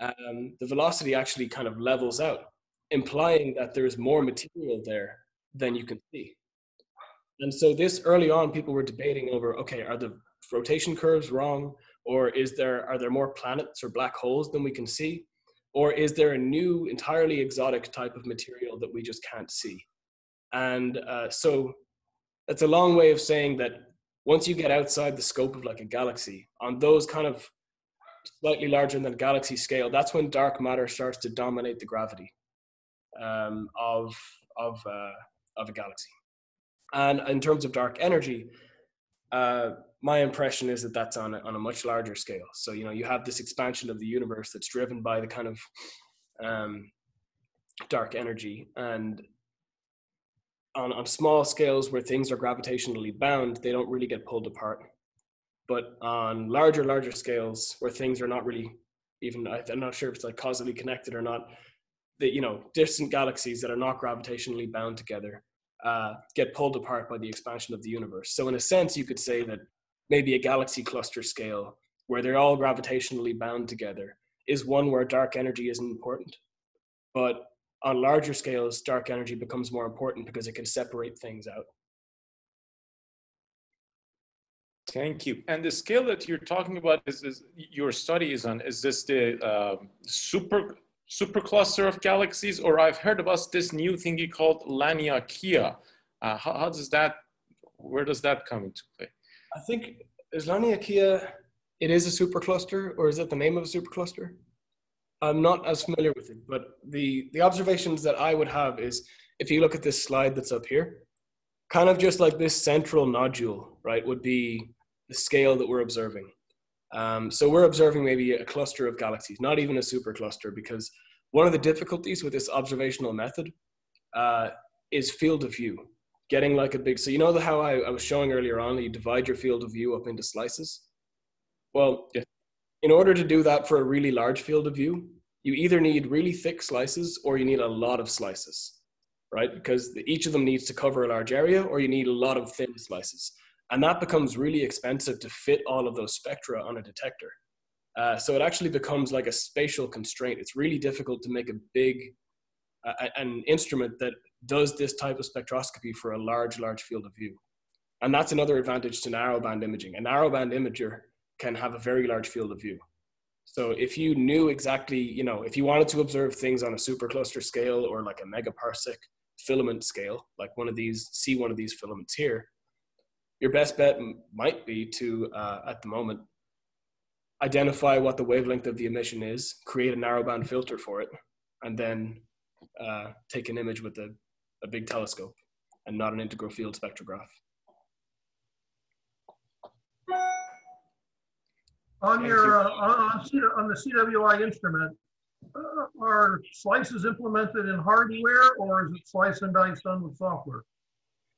Um, the velocity actually kind of levels out, implying that there's more material there than you can see. And so this early on, people were debating over, okay, are the rotation curves wrong? Or is there, are there more planets or black holes than we can see? Or is there a new, entirely exotic type of material that we just can't see? And uh, so that's a long way of saying that once you get outside the scope of like a galaxy, on those kind of slightly larger than galaxy scale, that's when dark matter starts to dominate the gravity um, of of uh, of a galaxy. And in terms of dark energy, uh, my impression is that that's on a, on a much larger scale. So you know, you have this expansion of the universe that's driven by the kind of um, dark energy, and on, on small scales where things are gravitationally bound, they don't really get pulled apart. But on larger, larger scales where things are not really even, I'm not sure if it's like causally connected or not, that, you know, distant galaxies that are not gravitationally bound together uh, get pulled apart by the expansion of the universe. So in a sense, you could say that maybe a galaxy cluster scale where they're all gravitationally bound together is one where dark energy isn't important. But on larger scales, dark energy becomes more important because it can separate things out. Thank you. And the scale that you're talking about is, is your study is on, is this the uh, super super cluster of galaxies, or I've heard about this new thingy called Laniakea. Uh, how, how, does that, where does that come into play? I think, is Laniakea, it is a supercluster, or is it the name of a supercluster? I'm not as familiar with it, but the the observations that I would have is if you look at this slide that's up here, kind of just like this central nodule, right, would be the scale that we're observing. Um, so we're observing maybe a cluster of galaxies, not even a supercluster, because one of the difficulties with this observational method uh, is field of view. Getting like a big, so you know how I, I was showing earlier on, you divide your field of view up into slices. Well, yeah in order to do that for a really large field of view, you either need really thick slices or you need a lot of slices. right? Because each of them needs to cover a large area, or you need a lot of thin slices, and that becomes really expensive to fit all of those spectra on a detector. Uh, so it actually becomes like a spatial constraint. It's really difficult to make a big uh, an instrument that does this type of spectroscopy for a large, large field of view. And that's another advantage to narrowband imaging. A narrowband imager can have a very large field of view. So if you knew exactly, you know, if you wanted to observe things on a supercluster scale or like a megaparsec filament scale, like one of these, see one of these filaments here, your best bet might be to, uh, at the moment, identify what the wavelength of the emission is, create a narrowband filter for it, and then uh, take an image with a, a big telescope and not an integral field spectrograph. On your, uh, on, on the CWI instrument, uh, are slices implemented in hardware or is it slice and dice done with software?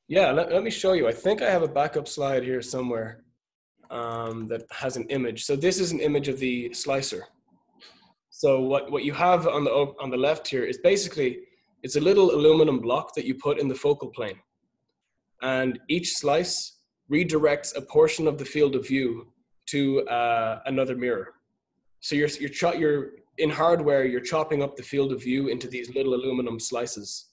Yeah, let, let me show you. I think I have a backup slide here somewhere um, that has an image. So this is an image of the slicer. So what, what you have on the, on the left here is basically, it's a little aluminum block that you put in the focal plane. And each slice redirects a portion of the field of view to uh, another mirror. So you're, you're, cho- you're, in hardware, you're chopping up the field of view into these little aluminum slices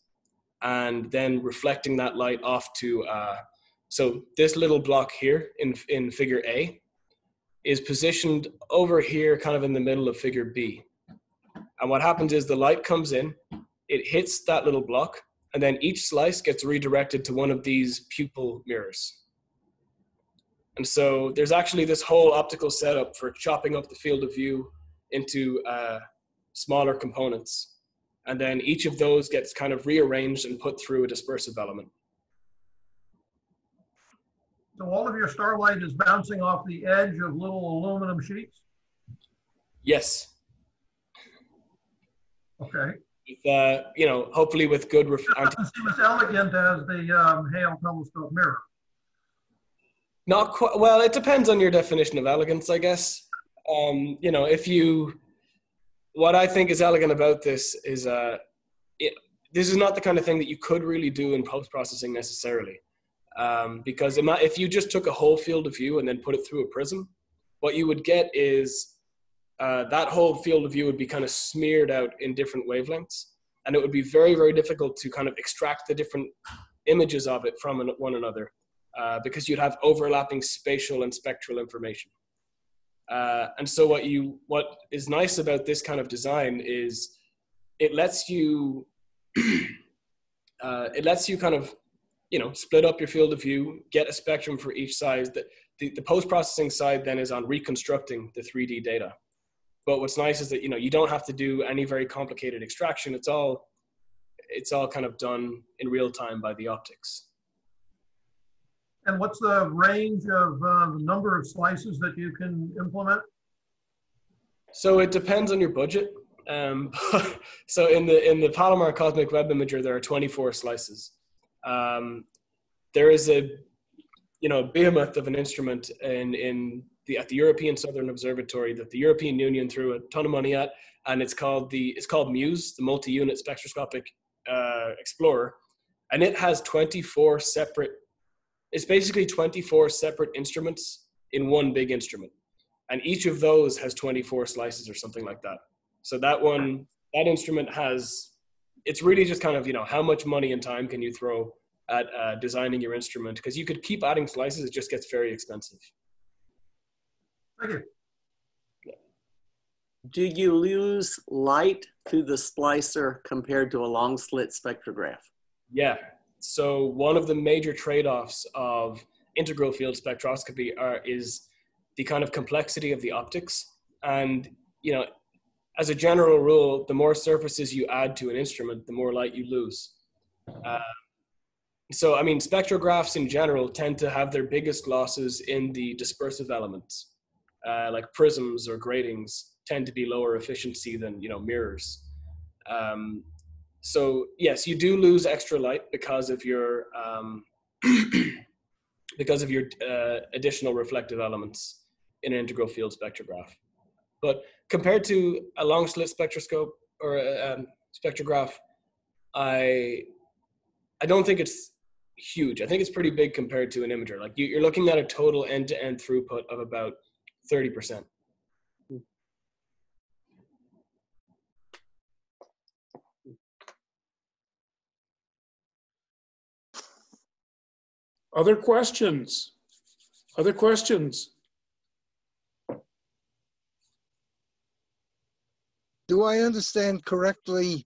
and then reflecting that light off to, uh, so this little block here in, in figure A is positioned over here, kind of in the middle of figure B. And what happens is the light comes in, it hits that little block, and then each slice gets redirected to one of these pupil mirrors. And so there's actually this whole optical setup for chopping up the field of view into uh, smaller components. And then each of those gets kind of rearranged and put through a dispersive element. So all of your starlight is bouncing off the edge of little aluminum sheets? Yes, Okay. with, uh, you know, hopefully with good ref- It doesn't seem as elegant as the um, Hale telescope mirror. Not quite. Well, it depends on your definition of elegance, I guess. Um, you know, if you, what I think is elegant about this is, uh, it, this is not the kind of thing that you could really do in post processing necessarily, um, because if you just took a whole field of view and then put it through a prism, what you would get is uh, that whole field of view would be kind of smeared out in different wavelengths, and it would be very, very difficult to kind of extract the different images of it from one another uh, because you'd have overlapping spatial and spectral information. Uh, and so what you what is nice about this kind of design is it lets you uh, it lets you kind of you know split up your field of view, get a spectrum for each size. That the, the post processing side then is on reconstructing the 3D data. But what's nice is that you know you don't have to do any very complicated extraction. It's all it's all kind of done in real time by the optics. And what's the range of uh, the number of slices that you can implement? So it depends on your budget. Um, so in the in the Palomar Cosmic Web Imager, there are 24 slices. Um, there is a you know behemoth of an instrument in in the at the European Southern Observatory that the European Union threw a ton of money at, and it's called the it's called MUSE, the Multi-Unit Spectroscopic uh, Explorer, and it has 24 separate. It's basically 24 separate instruments in one big instrument. And each of those has 24 slices or something like that. So that one that instrument has it's really just kind of you know how much money and time can you throw at uh, designing your instrument? Because you could keep adding slices it just gets very expensive. Thank you. Do you lose light through the splicer compared to a long slit spectrograph? yeah so one of the major trade-offs of integral field spectroscopy are, is the kind of complexity of the optics. And you know as a general rule the more surfaces you add to an instrument the more light you lose. Uh, so i mean spectrographs in general tend to have their biggest losses in the dispersive elements. Uh, like prisms or gratings tend to be lower efficiency than you know mirrors. Um, so yes you do lose extra light because of your um, because of your uh, additional reflective elements in an integral field spectrograph. But compared to a long slit spectroscope or a um, spectrograph, I I don't think it's huge. I think it's pretty big compared to an imager. Like you, you're looking at a total end-to-end throughput of about 30%. Other questions? Other questions? Do I understand correctly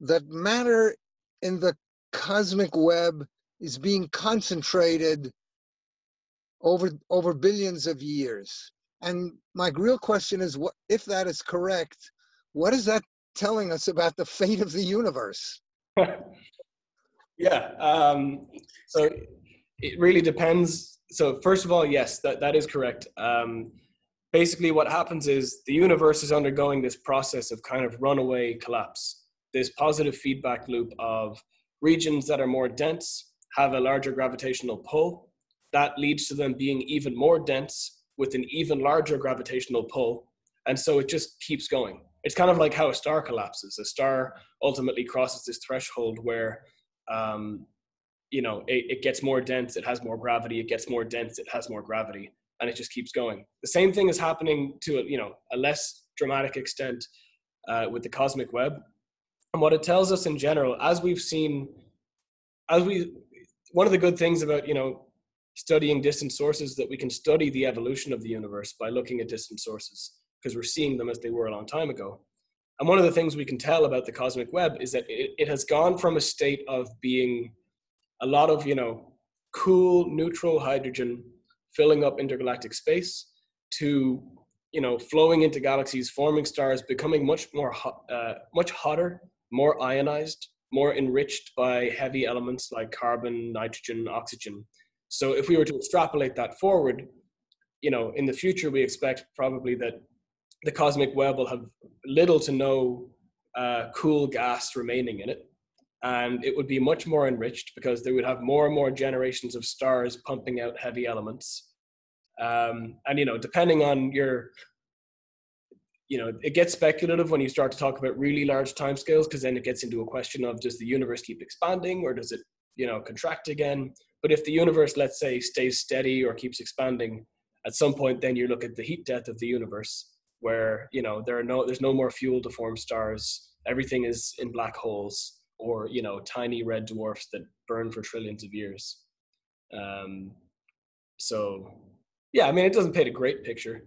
that matter in the cosmic web is being concentrated over over billions of years? And my real question is what if that is correct, what is that telling us about the fate of the universe? yeah. Um, so it really depends. So first of all, yes, that, that is correct. Um, basically what happens is the universe is undergoing this process of kind of runaway collapse, this positive feedback loop of regions that are more dense have a larger gravitational pull. That leads to them being even more dense with an even larger gravitational pull. And so it just keeps going. It's kind of like how a star collapses. A star ultimately crosses this threshold where um, you know it, it gets more dense it has more gravity it gets more dense it has more gravity and it just keeps going. The same thing is happening to a you know a less dramatic extent uh, with the cosmic web. And what it tells us in general as we've seen as we one of the good things about you know studying distant sources that we can study the evolution of the universe by looking at distant sources because we're seeing them as they were a long time ago. And one of the things we can tell about the cosmic web is that it, it has gone from a state of being a lot of you know cool neutral hydrogen filling up intergalactic space to you know flowing into galaxies forming stars becoming much more hot, uh, much hotter more ionized more enriched by heavy elements like carbon nitrogen oxygen. So if we were to extrapolate that forward you know in the future we expect probably that the cosmic web will have little to no uh, cool gas remaining in it and it would be much more enriched because they would have more and more generations of stars pumping out heavy elements. Um, and you know depending on your you know it gets speculative when you start to talk about really large timescales because then it gets into a question of does the universe keep expanding or does it you know contract again? But if the universe let's say stays steady or keeps expanding at some point then you look at the heat death of the universe where you know there are no there's no more fuel to form stars. Everything is in black holes or you know tiny red dwarfs that burn for trillions of years. Um, so yeah, I mean it doesn't paint a great picture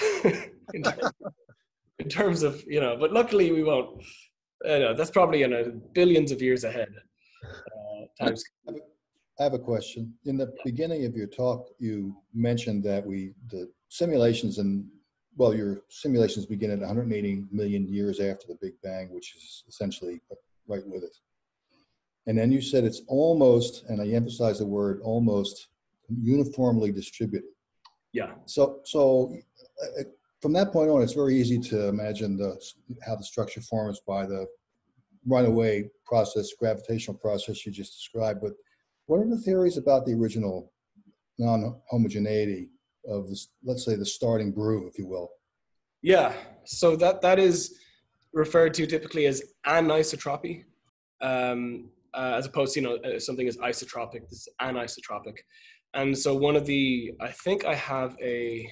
in, terms, in, terms, of you know, but luckily we won't. I know that's probably in a billions of years ahead. Uh, times. I have a question. In the beginning of your talk, you mentioned that we the simulations and well, your simulations begin at 180 million years after the Big Bang, which is essentially right with it. And then you said it's almost, and I emphasize the word almost, uniformly distributed. Yeah. So, so uh, from that point on, it's very easy to imagine the how the structure forms by the runaway process, gravitational process you just described. But what are the theories about the original non-homogeneity of this, let's say the starting brew, if you will? Yeah. So that that is referred to typically as anisotropy, um, uh, as opposed to you know uh, something is isotropic. This is anisotropic, and so one of the I think I have a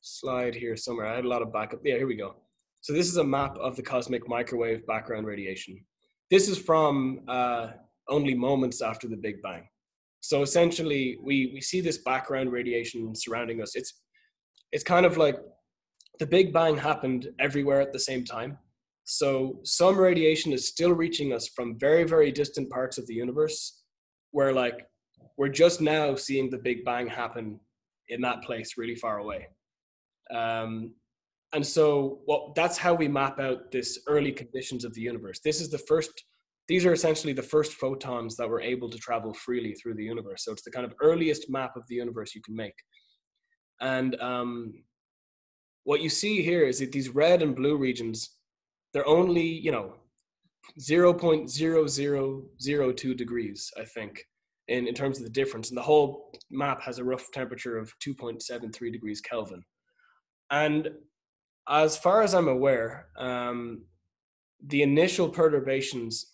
slide here somewhere. I had a lot of backup. Yeah, here we go. So this is a map of the cosmic microwave background radiation. This is from uh, only moments after the Big Bang. So essentially, we we see this background radiation surrounding us. It's it's kind of like the Big Bang happened everywhere at the same time. So some radiation is still reaching us from very, very distant parts of the universe where like we're just now seeing the Big Bang happen in that place really far away. Um, and so well, that's how we map out this early conditions of the universe. This is the first, these are essentially the first photons that were able to travel freely through the universe. So it's the kind of earliest map of the universe you can make. And um, what you see here is that these red and blue regions they're only you know 0.0002 degrees i think in, in terms of the difference. And the whole map has a rough temperature of 2.73 degrees kelvin. And as far as i'm aware um, the initial perturbations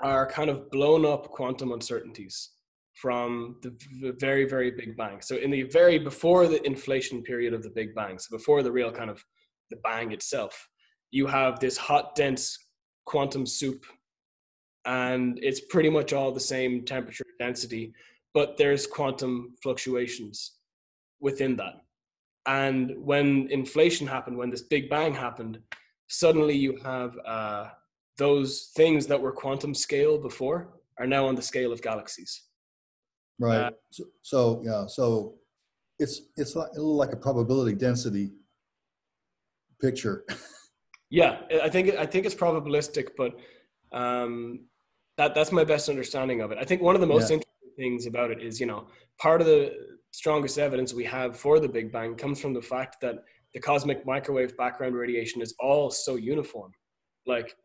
are kind of blown up quantum uncertainties from the very very big bang. So in the very before the inflation period of the big bang so before the real kind of the bang itself you have this hot dense quantum soup and it's pretty much all the same temperature density but there's quantum fluctuations within that and when inflation happened when this big bang happened suddenly you have uh, those things that were quantum scale before are now on the scale of galaxies Right. Uh, So, so, yeah, so it's, it's like, a little like a probability density picture. Yeah, I think I think it's probabilistic, but um, that that's my best understanding of it. I think one of the most Yeah. interesting things about it is, you know, part of the strongest evidence we have for the Big Bang comes from the fact that the cosmic microwave background radiation is all so uniform. Like,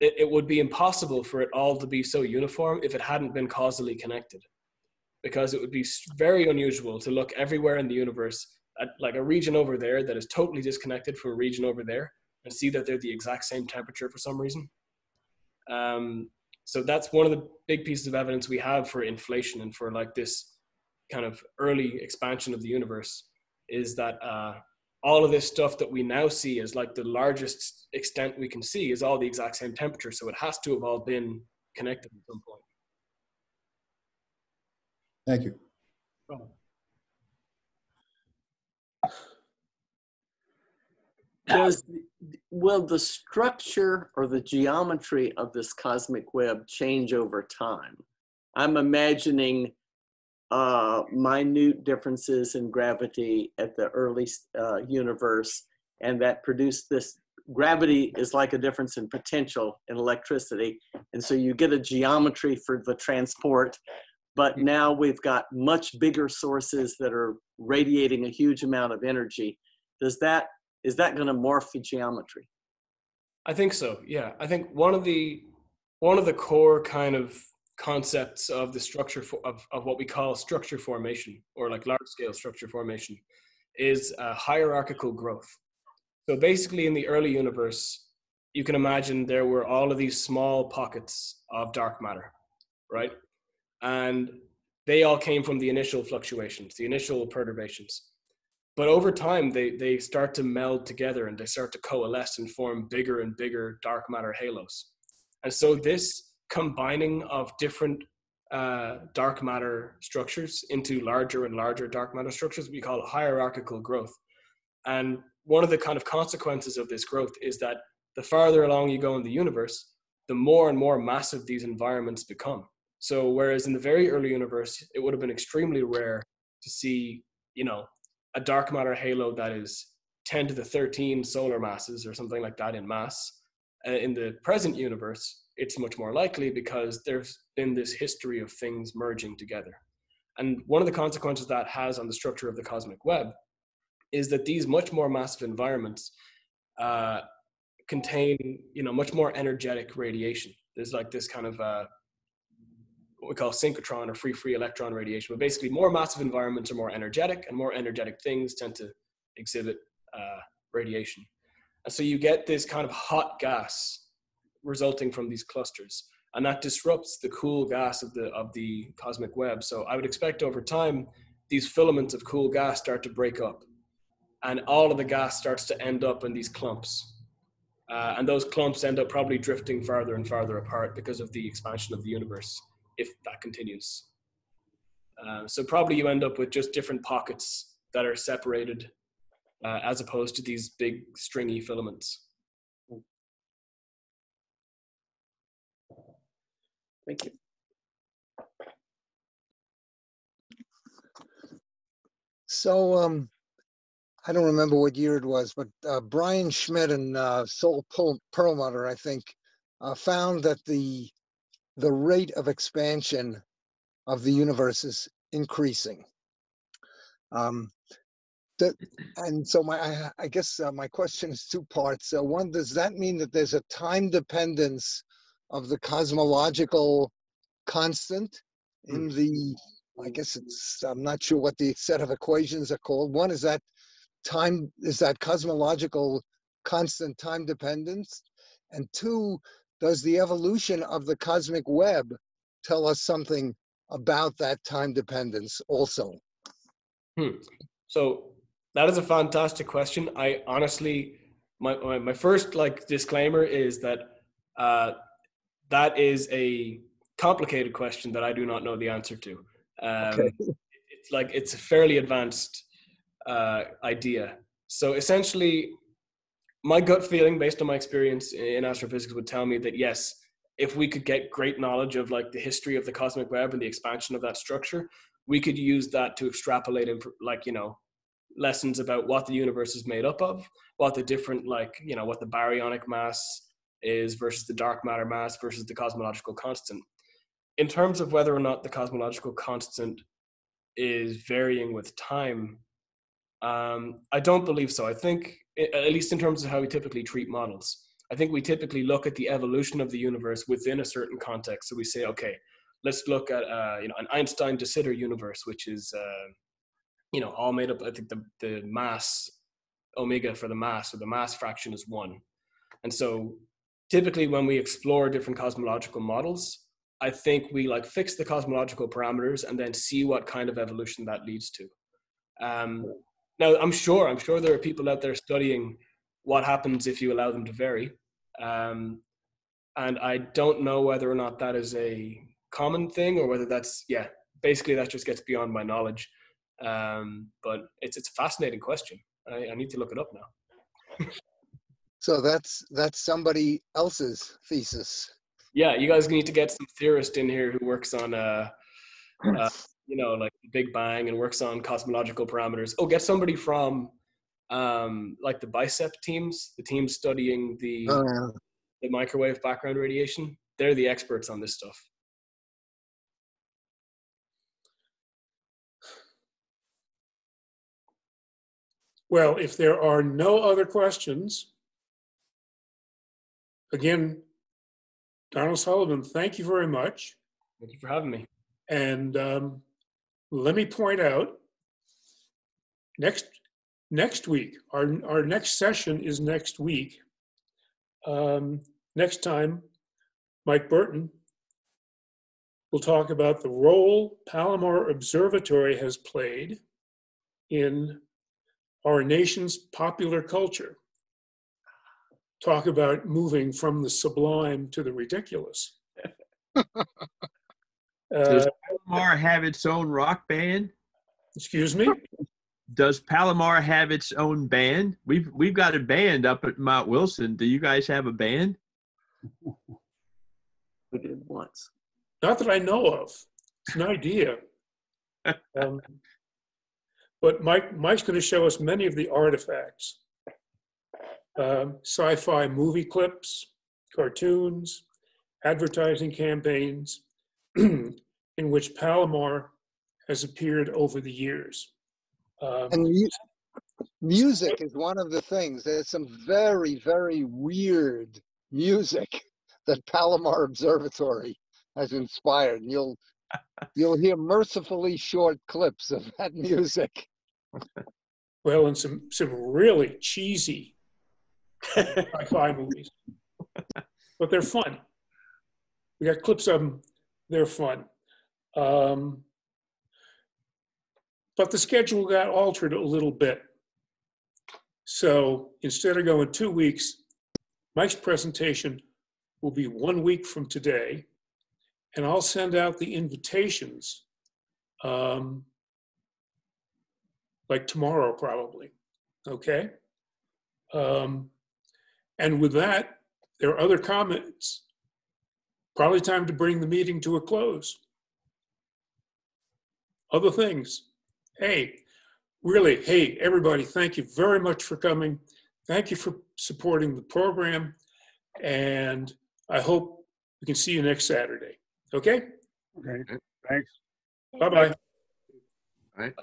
it, it would be impossible for it all to be so uniform if it hadn't been causally connected, because it would be very unusual to look everywhere in the universe at like a region over there that is totally disconnected from a region over there and see that they're the exact same temperature for some reason. Um, so that's one of the big pieces of evidence we have for inflation and for like this kind of early expansion of the universe is that uh, all of this stuff that we now see is like the largest extent we can see is all the exact same temperature. So it has to have all been connected at some point. Thank you. Does, will the structure or the geometry of this cosmic web change over time? I'm imagining uh, minute differences in gravity at the early uh, universe, and that produced this. Gravity is like a difference in potential in electricity, and so you get a geometry for the transport. But now we've got much bigger sources that are radiating a huge amount of energy. Does that is that going to morph the geometry? I think so. Yeah, I think one of the one of the core kind of concepts of the structure for, of of what we call structure formation or like large scale structure formation is uh, hierarchical growth. So basically, in the early universe, you can imagine there were all of these small pockets of dark matter, right? And they all came from the initial fluctuations, the initial perturbations but over time they they start to meld together and they start to coalesce and form bigger and bigger dark matter halos. And so this combining of different uh, dark matter structures into larger and larger dark matter structures we call hierarchical growth. And one of the kind of consequences of this growth is that the farther along you go in the universe the more and more massive these environments become. So whereas in the very early universe it would have been extremely rare to see you know a dark matter halo that is 10 to the 13 solar masses or something like that in mass. Uh, in the present universe, it's much more likely because there's been this history of things merging together. And one of the consequences that has on the structure of the cosmic web is that these much more massive environments uh, contain, you know, much more energetic radiation. There's like this kind of uh, what we call synchrotron or free free electron radiation. But basically, more massive environments are more energetic, and more energetic things tend to exhibit uh, radiation. And so you get this kind of hot gas resulting from these clusters, and that disrupts the cool gas of the of the cosmic web. So I would expect over time these filaments of cool gas start to break up, and all of the gas starts to end up in these clumps. Uh, and those clumps end up probably drifting farther and farther apart because of the expansion of the universe if that continues. Uh, so probably you end up with just different pockets that are separated uh, as opposed to these big stringy filaments. Thank you. So, um, I don't remember what year it was, but uh, Brian Schmidt and uh, Saul Perlmutter, I think, uh, found that the the rate of expansion of the universe is increasing. Um, that, and so my, I, I guess uh, my question is two parts. Uh, one, does that mean that there's a time dependence of the cosmological constant in the, I guess it's, I'm not sure what the set of equations are called. One is that time, is that cosmological constant time dependence? And two, does the evolution of the cosmic web tell us something about that time dependence also? Hmm. So that is a fantastic question. I honestly, my, my, my first like disclaimer is that uh, that is a complicated question that I do not know the answer to. Um, Okay. It's like it's a fairly advanced uh, idea. So essentially, my gut feeling, based on my experience in astrophysics, would tell me that yes, if we could get great knowledge of like the history of the cosmic web and the expansion of that structure, we could use that to extrapolate in, like you know, lessons about what the universe is made up of, what the different like you know what the baryonic mass is versus the dark matter mass versus the cosmological constant. In terms of whether or not the cosmological constant is varying with time, um, I don't believe so. I think, at least in terms of how we typically treat models, I think we typically look at the evolution of the universe within a certain context. So we say, okay, let's look at uh, you know an Einstein de Sitter universe, which is uh, you know all made up. I think the the mass omega for the mass or the mass fraction is one, and so typically when we explore different cosmological models, I think we like fix the cosmological parameters and then see what kind of evolution that leads to. Um, now, I'm sure, I'm sure there are people out there studying what happens if you allow them to vary. Um, and I don't know whether or not that is a common thing or whether that's, yeah, basically that just gets beyond my knowledge. Um, but it's, it's a fascinating question. I, I need to look it up now. So that's that's somebody else's thesis. Yeah, you guys need to get some theorist in here who works on, uh, uh, you know, like the Big Bang and works on cosmological parameters. Oh, get somebody from, um, like the BICEP teams, the teams studying the Uh, the microwave background radiation. They're the experts on this stuff. Well, if there are no other questions, again, Donal O'Sullivan, thank you very much. Thank you for having me. And um, let me point out, next next week, our our next session is next week. Um, next time, Mike Burton will talk about the role Palomar Observatory has played in our nation's popular culture. Talk about moving from the sublime to the ridiculous. Uh, Does Palomar have its own rock band? excuse me? Does Palomar have its own band? We've we've got a band up at Mount Wilson. Do you guys have a band? We did once. Not that I know of. It's an idea. Um, but Mike, Mike's going to show us many of the artifacts. Um, sci-fi movie clips, cartoons, advertising campaigns in which Palomar has appeared over the years. Um, and mu- music is one of the things. There's some very very weird music that Palomar Observatory has inspired. And you'll you'll hear mercifully short clips of that music. well, and some some really cheesy sci-fi movies, but they're fun. We got clips of them. They're fun. Um, but the schedule got altered a little bit. So instead of going two weeks, Mike's presentation will be one week from today, and I'll send out the invitations um, like tomorrow, probably. Okay? Um, and with that, there are other comments. Probably time to bring the meeting to a close. Other things. Hey, really, hey, everybody, thank you very much for coming. Thank you for supporting the program. And I hope we can see you next Saturday. Okay? Okay, thanks. Bye bye. All right.